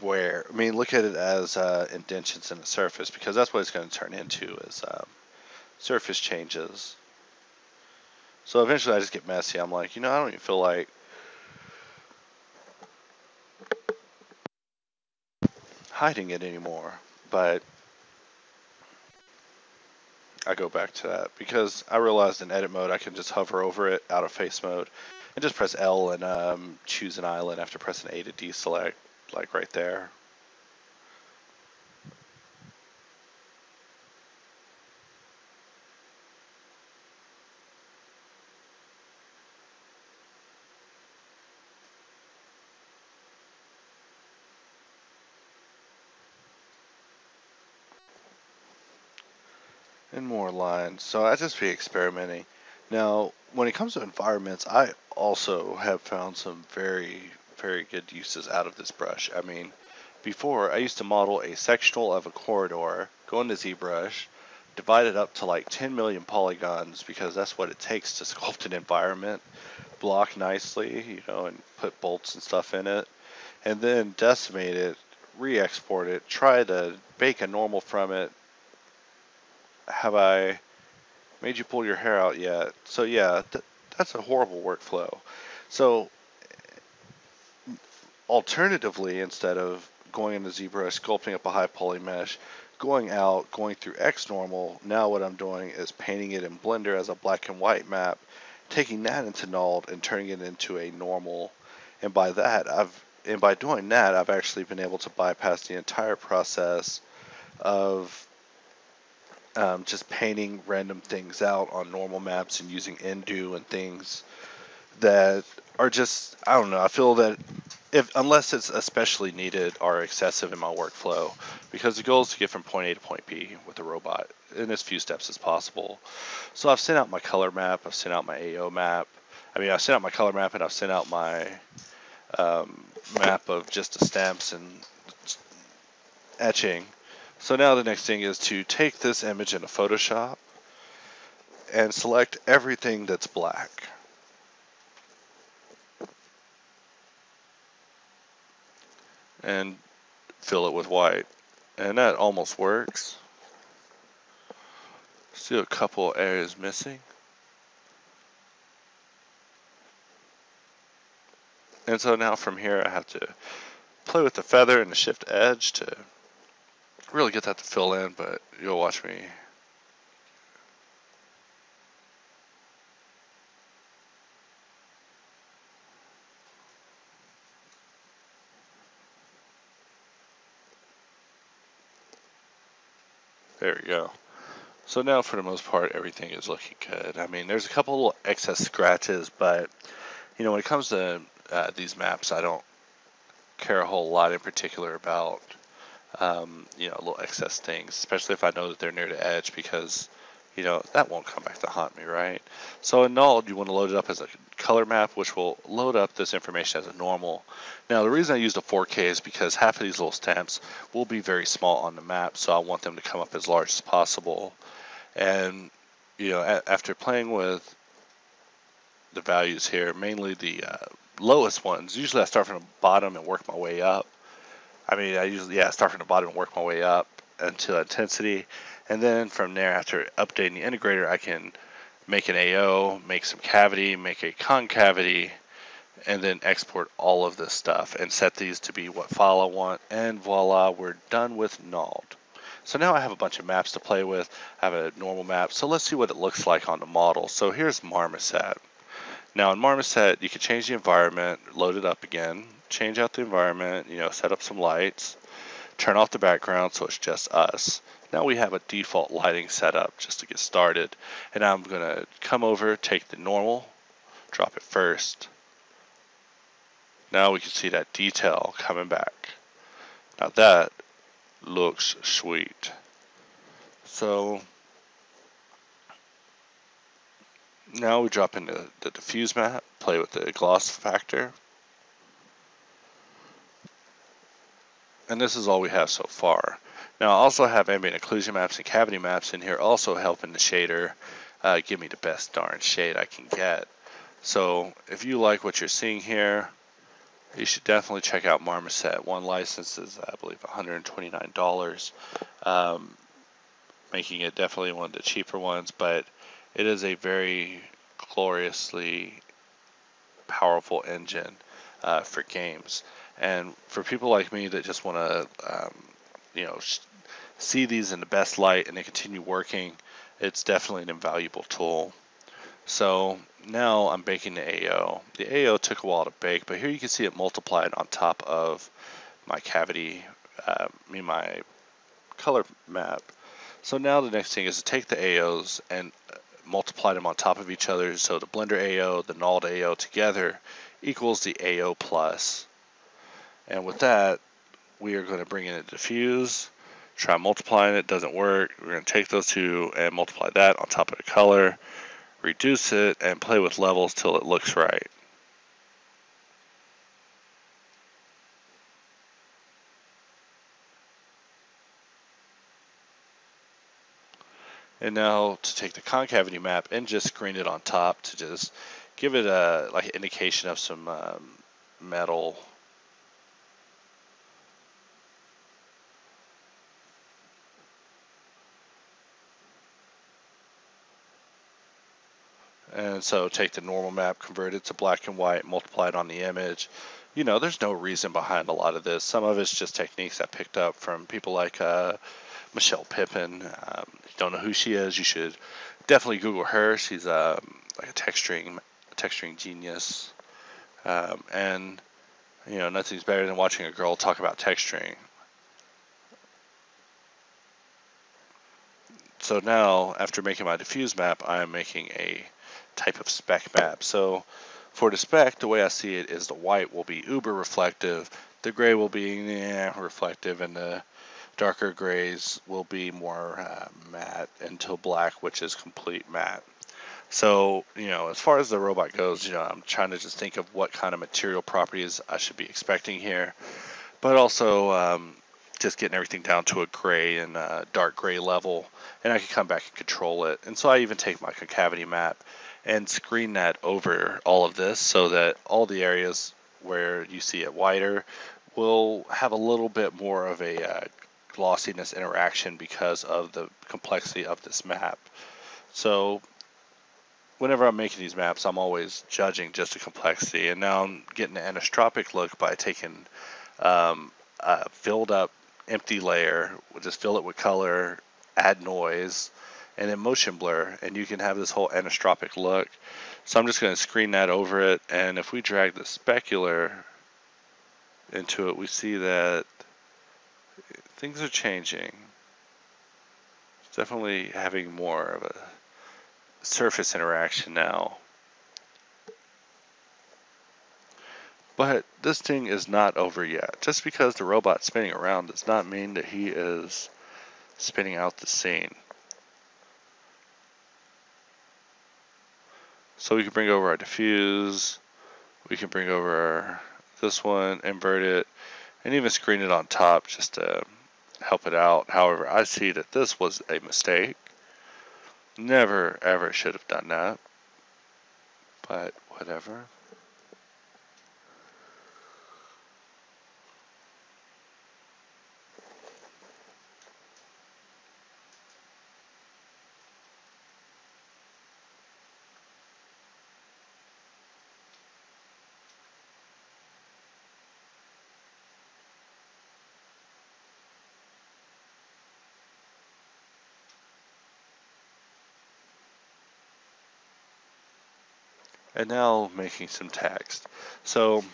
where, I mean, look at it as uh, indentions in the surface because that's what it's going to turn into is um, surface changes. So eventually I just get messy. I'm like, you know, I don't even feel like hiding it anymore. But I go back to that because I realized in edit mode I can just hover over it out of face mode and just press L and um, choose an island after pressing A to deselect, like right there. and more. So I just be experimenting. Now, when it comes to environments, I also have found some very, very good uses out of this brush. I mean, before I used to model a sectional of a corridor, go into ZBrush, divide it up to like 10 million polygons because that's what it takes to sculpt an environment, block nicely, you know, and put bolts and stuff in it, and then decimate it, re-export it, try to bake a normal from it, have I made you pull your hair out yet? So yeah, th that's a horrible workflow. So alternatively, instead of going into ZBrush, sculpting up a high poly mesh, going out, going through xNormal, now what I'm doing is painting it in Blender as a black and white map, taking that into Knald and turning it into a normal. And by that, I've and by doing that, I've actually been able to bypass the entire process of um, just painting random things out on normal maps and using nDo and things that are just I don't know. I feel that if unless it's especially needed, are excessive in my workflow because the goal is to get from point A to point B with the robot in as few steps as possible. So I've sent out my color map, I've sent out my AO map. I mean, I've sent out my color map and I've sent out my um, map of just the stamps and etching. So now the next thing is to take this image into Photoshop and select everything that's black. And fill it with white. And that almost works. Still a couple areas missing. And so now from here I have to play with the feather and the shift edge to really get that to fill in, but you'll watch me. There we go. So now for the most part everything is looking good. I mean there's a couple little excess scratches but you know when it comes to uh, these maps I don't care a whole lot in particular about um, you know, little excess things, especially if I know that they're near the edge because, you know, that won't come back to haunt me, right? So in Knald, you want to load it up as a color map, which will load up this information as a normal. Now, the reason I used a 4K is because half of these little stamps will be very small on the map, so I want them to come up as large as possible. And, you know, after playing with the values here, mainly the uh, lowest ones, usually I start from the bottom and work my way up. I mean, I usually, yeah, start from the bottom and work my way up until intensity. And then from there, after updating the integrator, I can make an AO, make some cavity, make a concavity, and then export all of this stuff and set these to be what file I want. And voila, we're done with Knald. So now I have a bunch of maps to play with. I have a normal map. So let's see what it looks like on the model. So here's Marmoset. Now in Marmoset, you can change the environment, load it up again, change out the environment, you know, set up some lights, turn off the background so it's just us. Now we have a default lighting setup just to get started. And I'm going to come over, take the normal, drop it first. Now we can see that detail coming back. Now that looks sweet. So now we drop into the diffuse map, play with the gloss factor. and this is all we have so far. Now I also have ambient occlusion maps and cavity maps in here also helping the shader uh, give me the best darn shade I can get. So if you like what you're seeing here, you should definitely check out Marmoset. One license is, I believe, $129, um, making it definitely one of the cheaper ones, but it is a very gloriously powerful engine uh, for games. And for people like me that just want to, um, you know, see these in the best light and they continue working, it's definitely an invaluable tool. So now I'm baking the AO. The AO took a while to bake, but here you can see it multiplied on top of my cavity, uh, my color map. So now the next thing is to take the AOs and uh, multiply them on top of each other. So the Blender AO, the Knald AO together equals the AO plus. And with that, we are going to bring in a diffuse, try multiplying it, doesn't work. We're going to take those two and multiply that on top of the color, reduce it, and play with levels till it looks right. And now to take the concavity map and just screen it on top to just give it a like indication of some um, metal And so take the normal map, convert it to black and white, multiply it on the image. You know, there's no reason behind a lot of this. Some of it's just techniques I picked up from people like uh, Michelle Pippin. Um, don't know who she is, you should definitely Google her. She's um, like a texturing, texturing genius. Um, and, you know, nothing's better than watching a girl talk about texturing. So now, after making my diffuse map, I am making a type of spec map. So for the spec, the way I see it is the white will be uber reflective, the gray will be reflective, and the darker grays will be more uh, matte until black, which is complete matte. So, you know, as far as the robot goes, you know, I'm trying to just think of what kind of material properties I should be expecting here, but also um, just getting everything down to a gray and uh, dark gray level, and I can come back and control it. And so I even take my concavity map and screen that over all of this so that all the areas where you see it wider will have a little bit more of a uh, glossiness interaction because of the complexity of this map. So whenever I'm making these maps, I'm always judging just the complexity. And now I'm getting an anisotropic look by taking um, a filled up empty layer, just fill it with color, add noise, and then motion blur, and you can have this whole anisotropic look. So I'm just going to screen that over it, and if we drag the specular into it, we see that things are changing. It's definitely having more of a surface interaction now. But this thing is not over yet. Just because the robot's spinning around does not mean that he is spinning out the scene. So we can bring over our diffuse, we can bring over this one, invert it, and even screen it on top just to help it out. However, I see that this was a mistake. Never ever should have done that. But whatever. And now making some text. So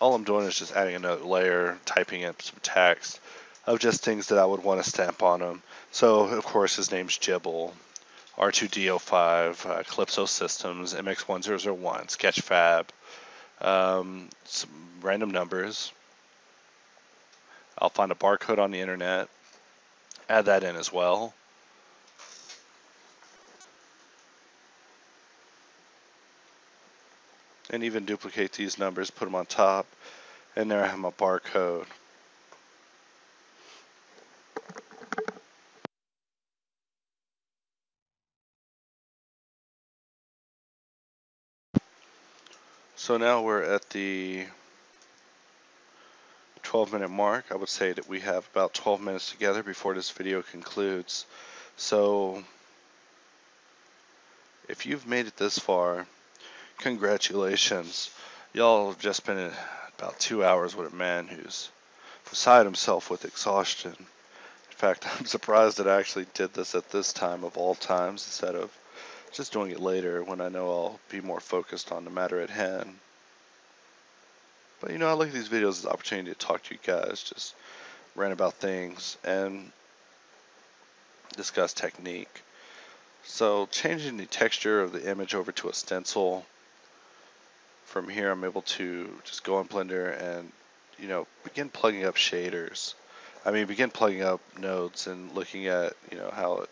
all I'm doing is just adding another layer, typing in some text of just things that I would want to stamp on them. So of course his name's Jibble, R2D05, uh, Calypso Systems, MX1001, Sketchfab, um, some random numbers. I'll find a barcode on the internet, add that in as well. And even duplicate these numbers, put them on top, and there I have my barcode. So now we're at the 12 minute mark. I would say that we have about 12 minutes together before this video concludes. So if you've made it this far, Congratulations. Y'all have just been about two hours with a man who's beside himself with exhaustion. In fact, I'm surprised that I actually did this at this time of all times instead of just doing it later when I know I'll be more focused on the matter at hand. But you know, I look at these videos as an opportunity to talk to you guys, just rant about things and discuss technique. So changing the texture of the image over to a stencil from here I'm able to just go on Blender and you know begin plugging up shaders. I mean begin plugging up nodes and looking at you know how it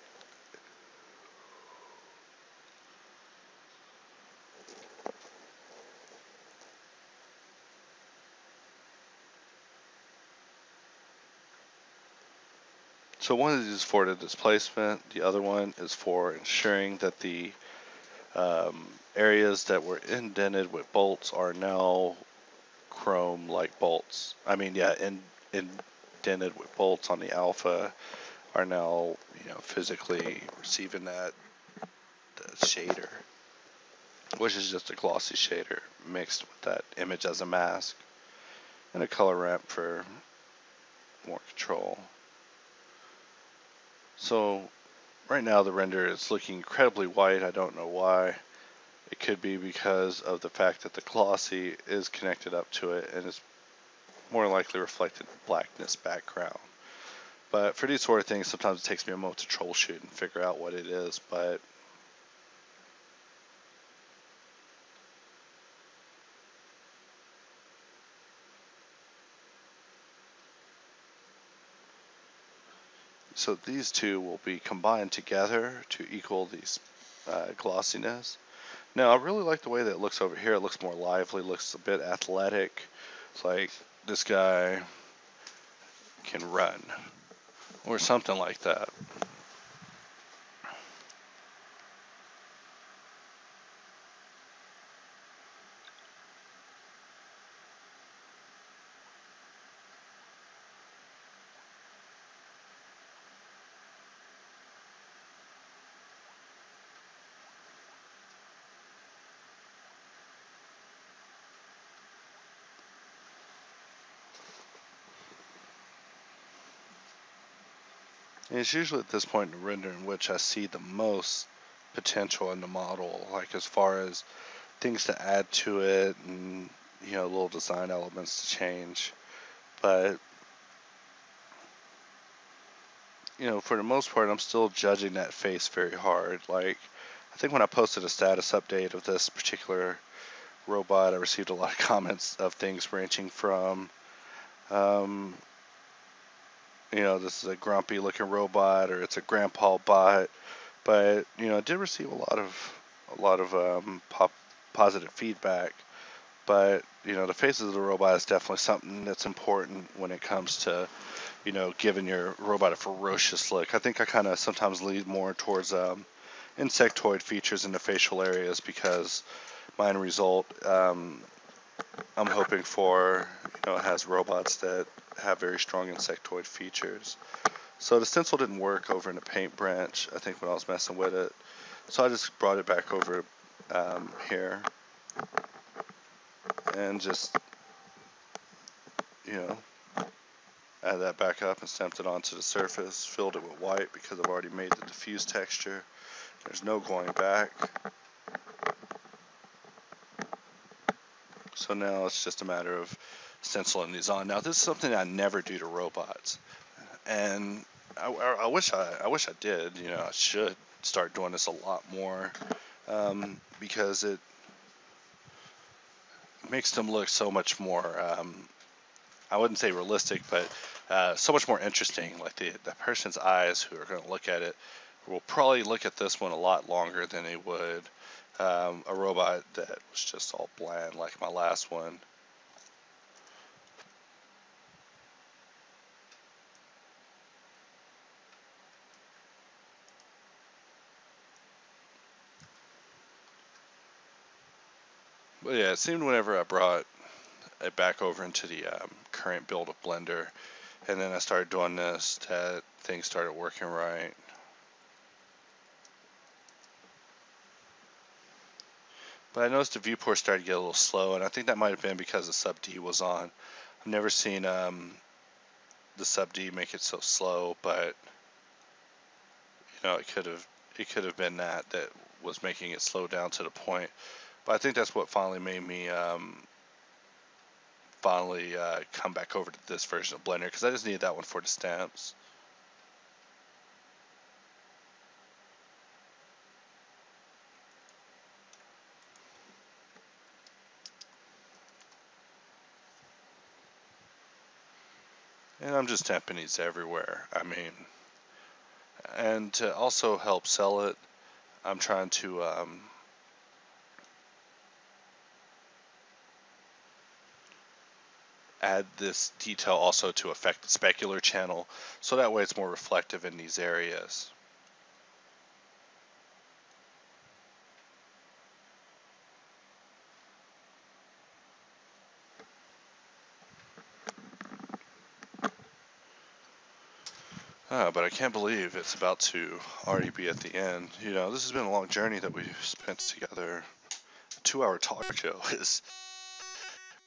So one of these is for the displacement, the other one is for ensuring that the um, areas that were indented with bolts are now chrome like bolts. I mean, yeah, in, indented with bolts on the alpha are now, you know, physically receiving that shader, which is just a glossy shader mixed with that image as a mask and a color ramp for more control. So right now the render is looking incredibly white. I don't know why. It could be because of the fact that the glossy is connected up to it and is more likely reflected blackness background. But for these sort of things, sometimes it takes me a moment to troubleshoot and figure out what it is. But So these two will be combined together to equal these uh, glossiness. Now I really like the way that it looks over here. It looks more lively, looks a bit athletic. It's like this guy can run or something like that. It's usually at this point in the render in which I see the most potential in the model, like as far as things to add to it and you know little design elements to change. But you know, for the most part, I'm still judging that face very hard. Like, I think when I posted a status update of this particular robot, I received a lot of comments of things ranging from um, you know, this is a grumpy looking robot or it's a grandpa bot. But, you know, I did receive a lot of a lot of um, pop, positive feedback. But, you know, the faces of the robot is definitely something that's important when it comes to, you know, giving your robot a ferocious look. I think I kind of sometimes lead more towards um, insectoid features in the facial areas because my end result, um, I'm hoping for, you know, has robots that have very strong insectoid features. So the stencil didn't work over in the paint branch, I think when I was messing with it. So I just brought it back over um, here and just, you know, add that back up and stamped it onto the surface, filled it with white because I've already made the diffuse texture. There's no going back. So now it's just a matter of stenciling these on. Now this is something I never do to robots, and I, I, wish I, I wish I did. You know, I should start doing this a lot more um, because it makes them look so much more. Um, I wouldn't say realistic, but uh, so much more interesting. Like the the person's eyes who are going to look at it will probably look at this one a lot longer than they would um, a robot that was just all bland like my last one. Yeah, it seemed whenever I brought it back over into the um, current build of Blender, and then I started doing this, that things started working right. But I noticed the viewport started to get a little slow, and I think that might have been because the sub D was on. I've never seen um, the sub D make it so slow, but you know it could have it could have been that that was making it slow down to the point but I think that's what finally made me um, finally uh, come back over to this version of Blender because I just needed that one for the stamps. And I'm just stamping these everywhere. I mean, and to also help sell it, I'm trying to um, add this detail also to affect the specular channel so that way it's more reflective in these areas. Uh, but I can't believe it's about to already be at the end. You know, this has been a long journey that we've spent together. A two-hour talk show is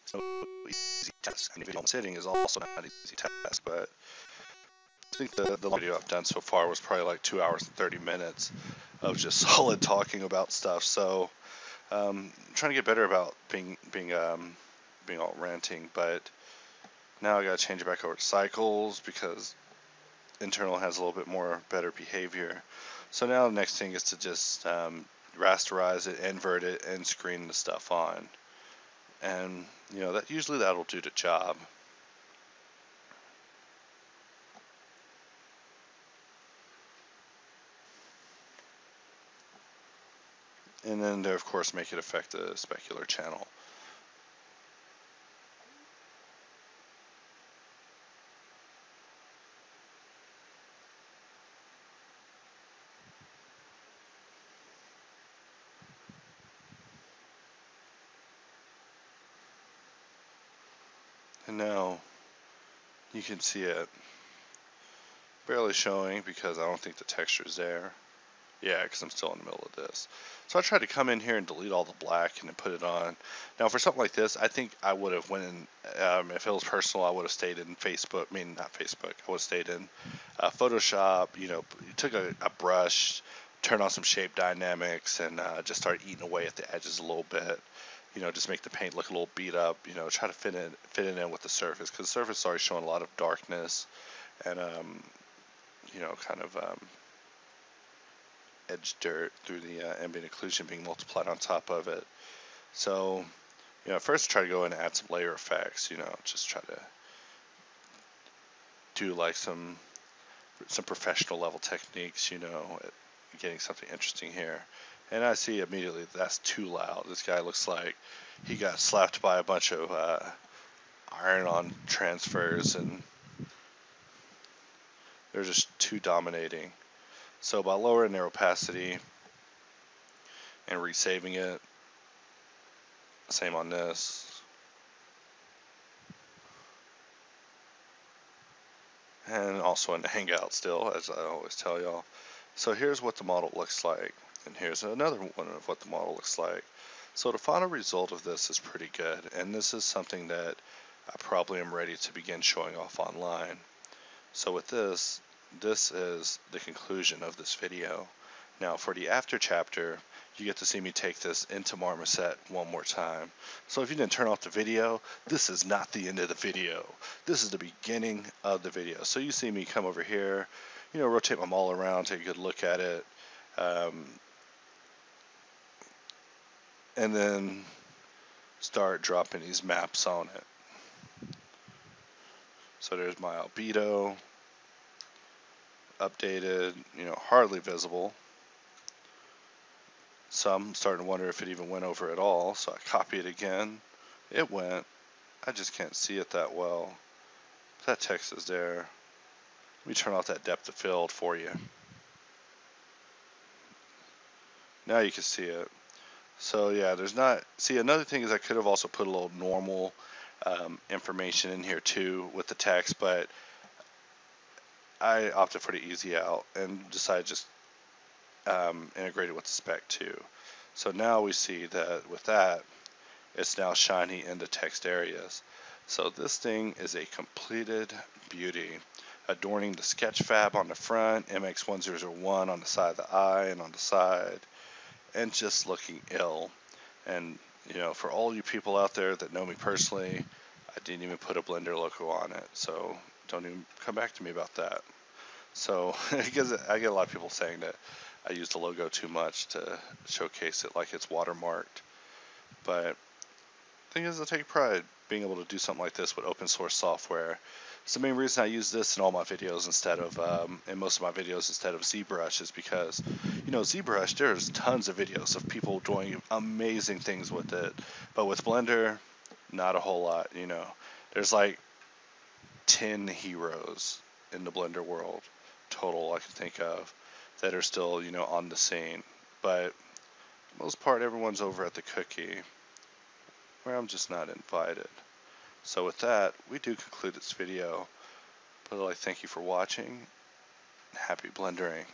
so easy task. Individual sitting is also not an easy task, but I think the, the video I've done so far was probably like two hours and 30 minutes of just solid talking about stuff. So um, I'm trying to get better about being being um, being all ranting, but now I got to change it back over to cycles because internal has a little bit more better behavior. So now the next thing is to just um, rasterize it, invert it, and screen the stuff on. And you know that usually that'll do the job. And then of course make it affect the specular channel. And now you can see it barely showing because I don't think the texture is there. Yeah, because I'm still in the middle of this. So I tried to come in here and delete all the black and then put it on. Now for something like this, I think I would have went in, um, if it was personal, I would have stayed in Facebook, I mean not Facebook, I would have stayed in uh, Photoshop, you know, took a, a brush, turned on some shape dynamics and uh, just started eating away at the edges a little bit you know, just make the paint look a little beat up. You know, try to fit in fit it in with the surface because the surface is already showing a lot of darkness and um, you know, kind of um, edge dirt through the uh, ambient occlusion being multiplied on top of it. So, you know, first try to go in and add some layer effects. You know, just try to do like some some professional level techniques. You know, getting something interesting here. And I see immediately that's too loud. This guy looks like he got slapped by a bunch of uh, iron-on transfers, and they're just too dominating. So by lowering their opacity and resaving it, same on this. And also in the Hangout still, as I always tell y'all. So here's what the model looks like. And here's another one of what the model looks like. So the final result of this is pretty good, and this is something that I probably am ready to begin showing off online. So with this, this is the conclusion of this video. Now for the after chapter, you get to see me take this into Marmoset one more time. So if you didn't turn off the video, this is not the end of the video. This is the beginning of the video. So you see me come over here, you know, rotate my model around, take a good look at it, um, and then start dropping these maps on it. So there's my albedo, updated, you know, hardly visible. Some starting to wonder if it even went over at all, so I copy it again. It went. I just can't see it that well. That text is there. Let me turn off that depth of field for you. Now you can see it. So yeah, there's not, see another thing is I could have also put a little normal um, information in here too with the text, but I opted for the easy out and decided just um, integrate it with the spec too. So now we see that with that, it's now shiny in the text areas. So this thing is a completed beauty, adorning the Sketchfab on the front, MX1001 on the side of the eye and on the side, and just looking ill. And, you know, for all you people out there that know me personally, I didn't even put a Blender logo on it. So don't even come back to me about that. So, because I get a lot of people saying that I use the logo too much to showcase it like it's watermarked. But the thing is, I take pride being able to do something like this with open source software so the main reason I use this in all my videos instead of, um, in most of my videos instead of ZBrush is because, you know, ZBrush, there's tons of videos of people doing amazing things with it. But with Blender, not a whole lot, you know. There's like 10 heroes in the Blender world total I can think of that are still, you know, on the scene. But most part, everyone's over at the cookie where I'm just not invited. So with that, we do conclude this video. But I thank you for watching. And happy blendering.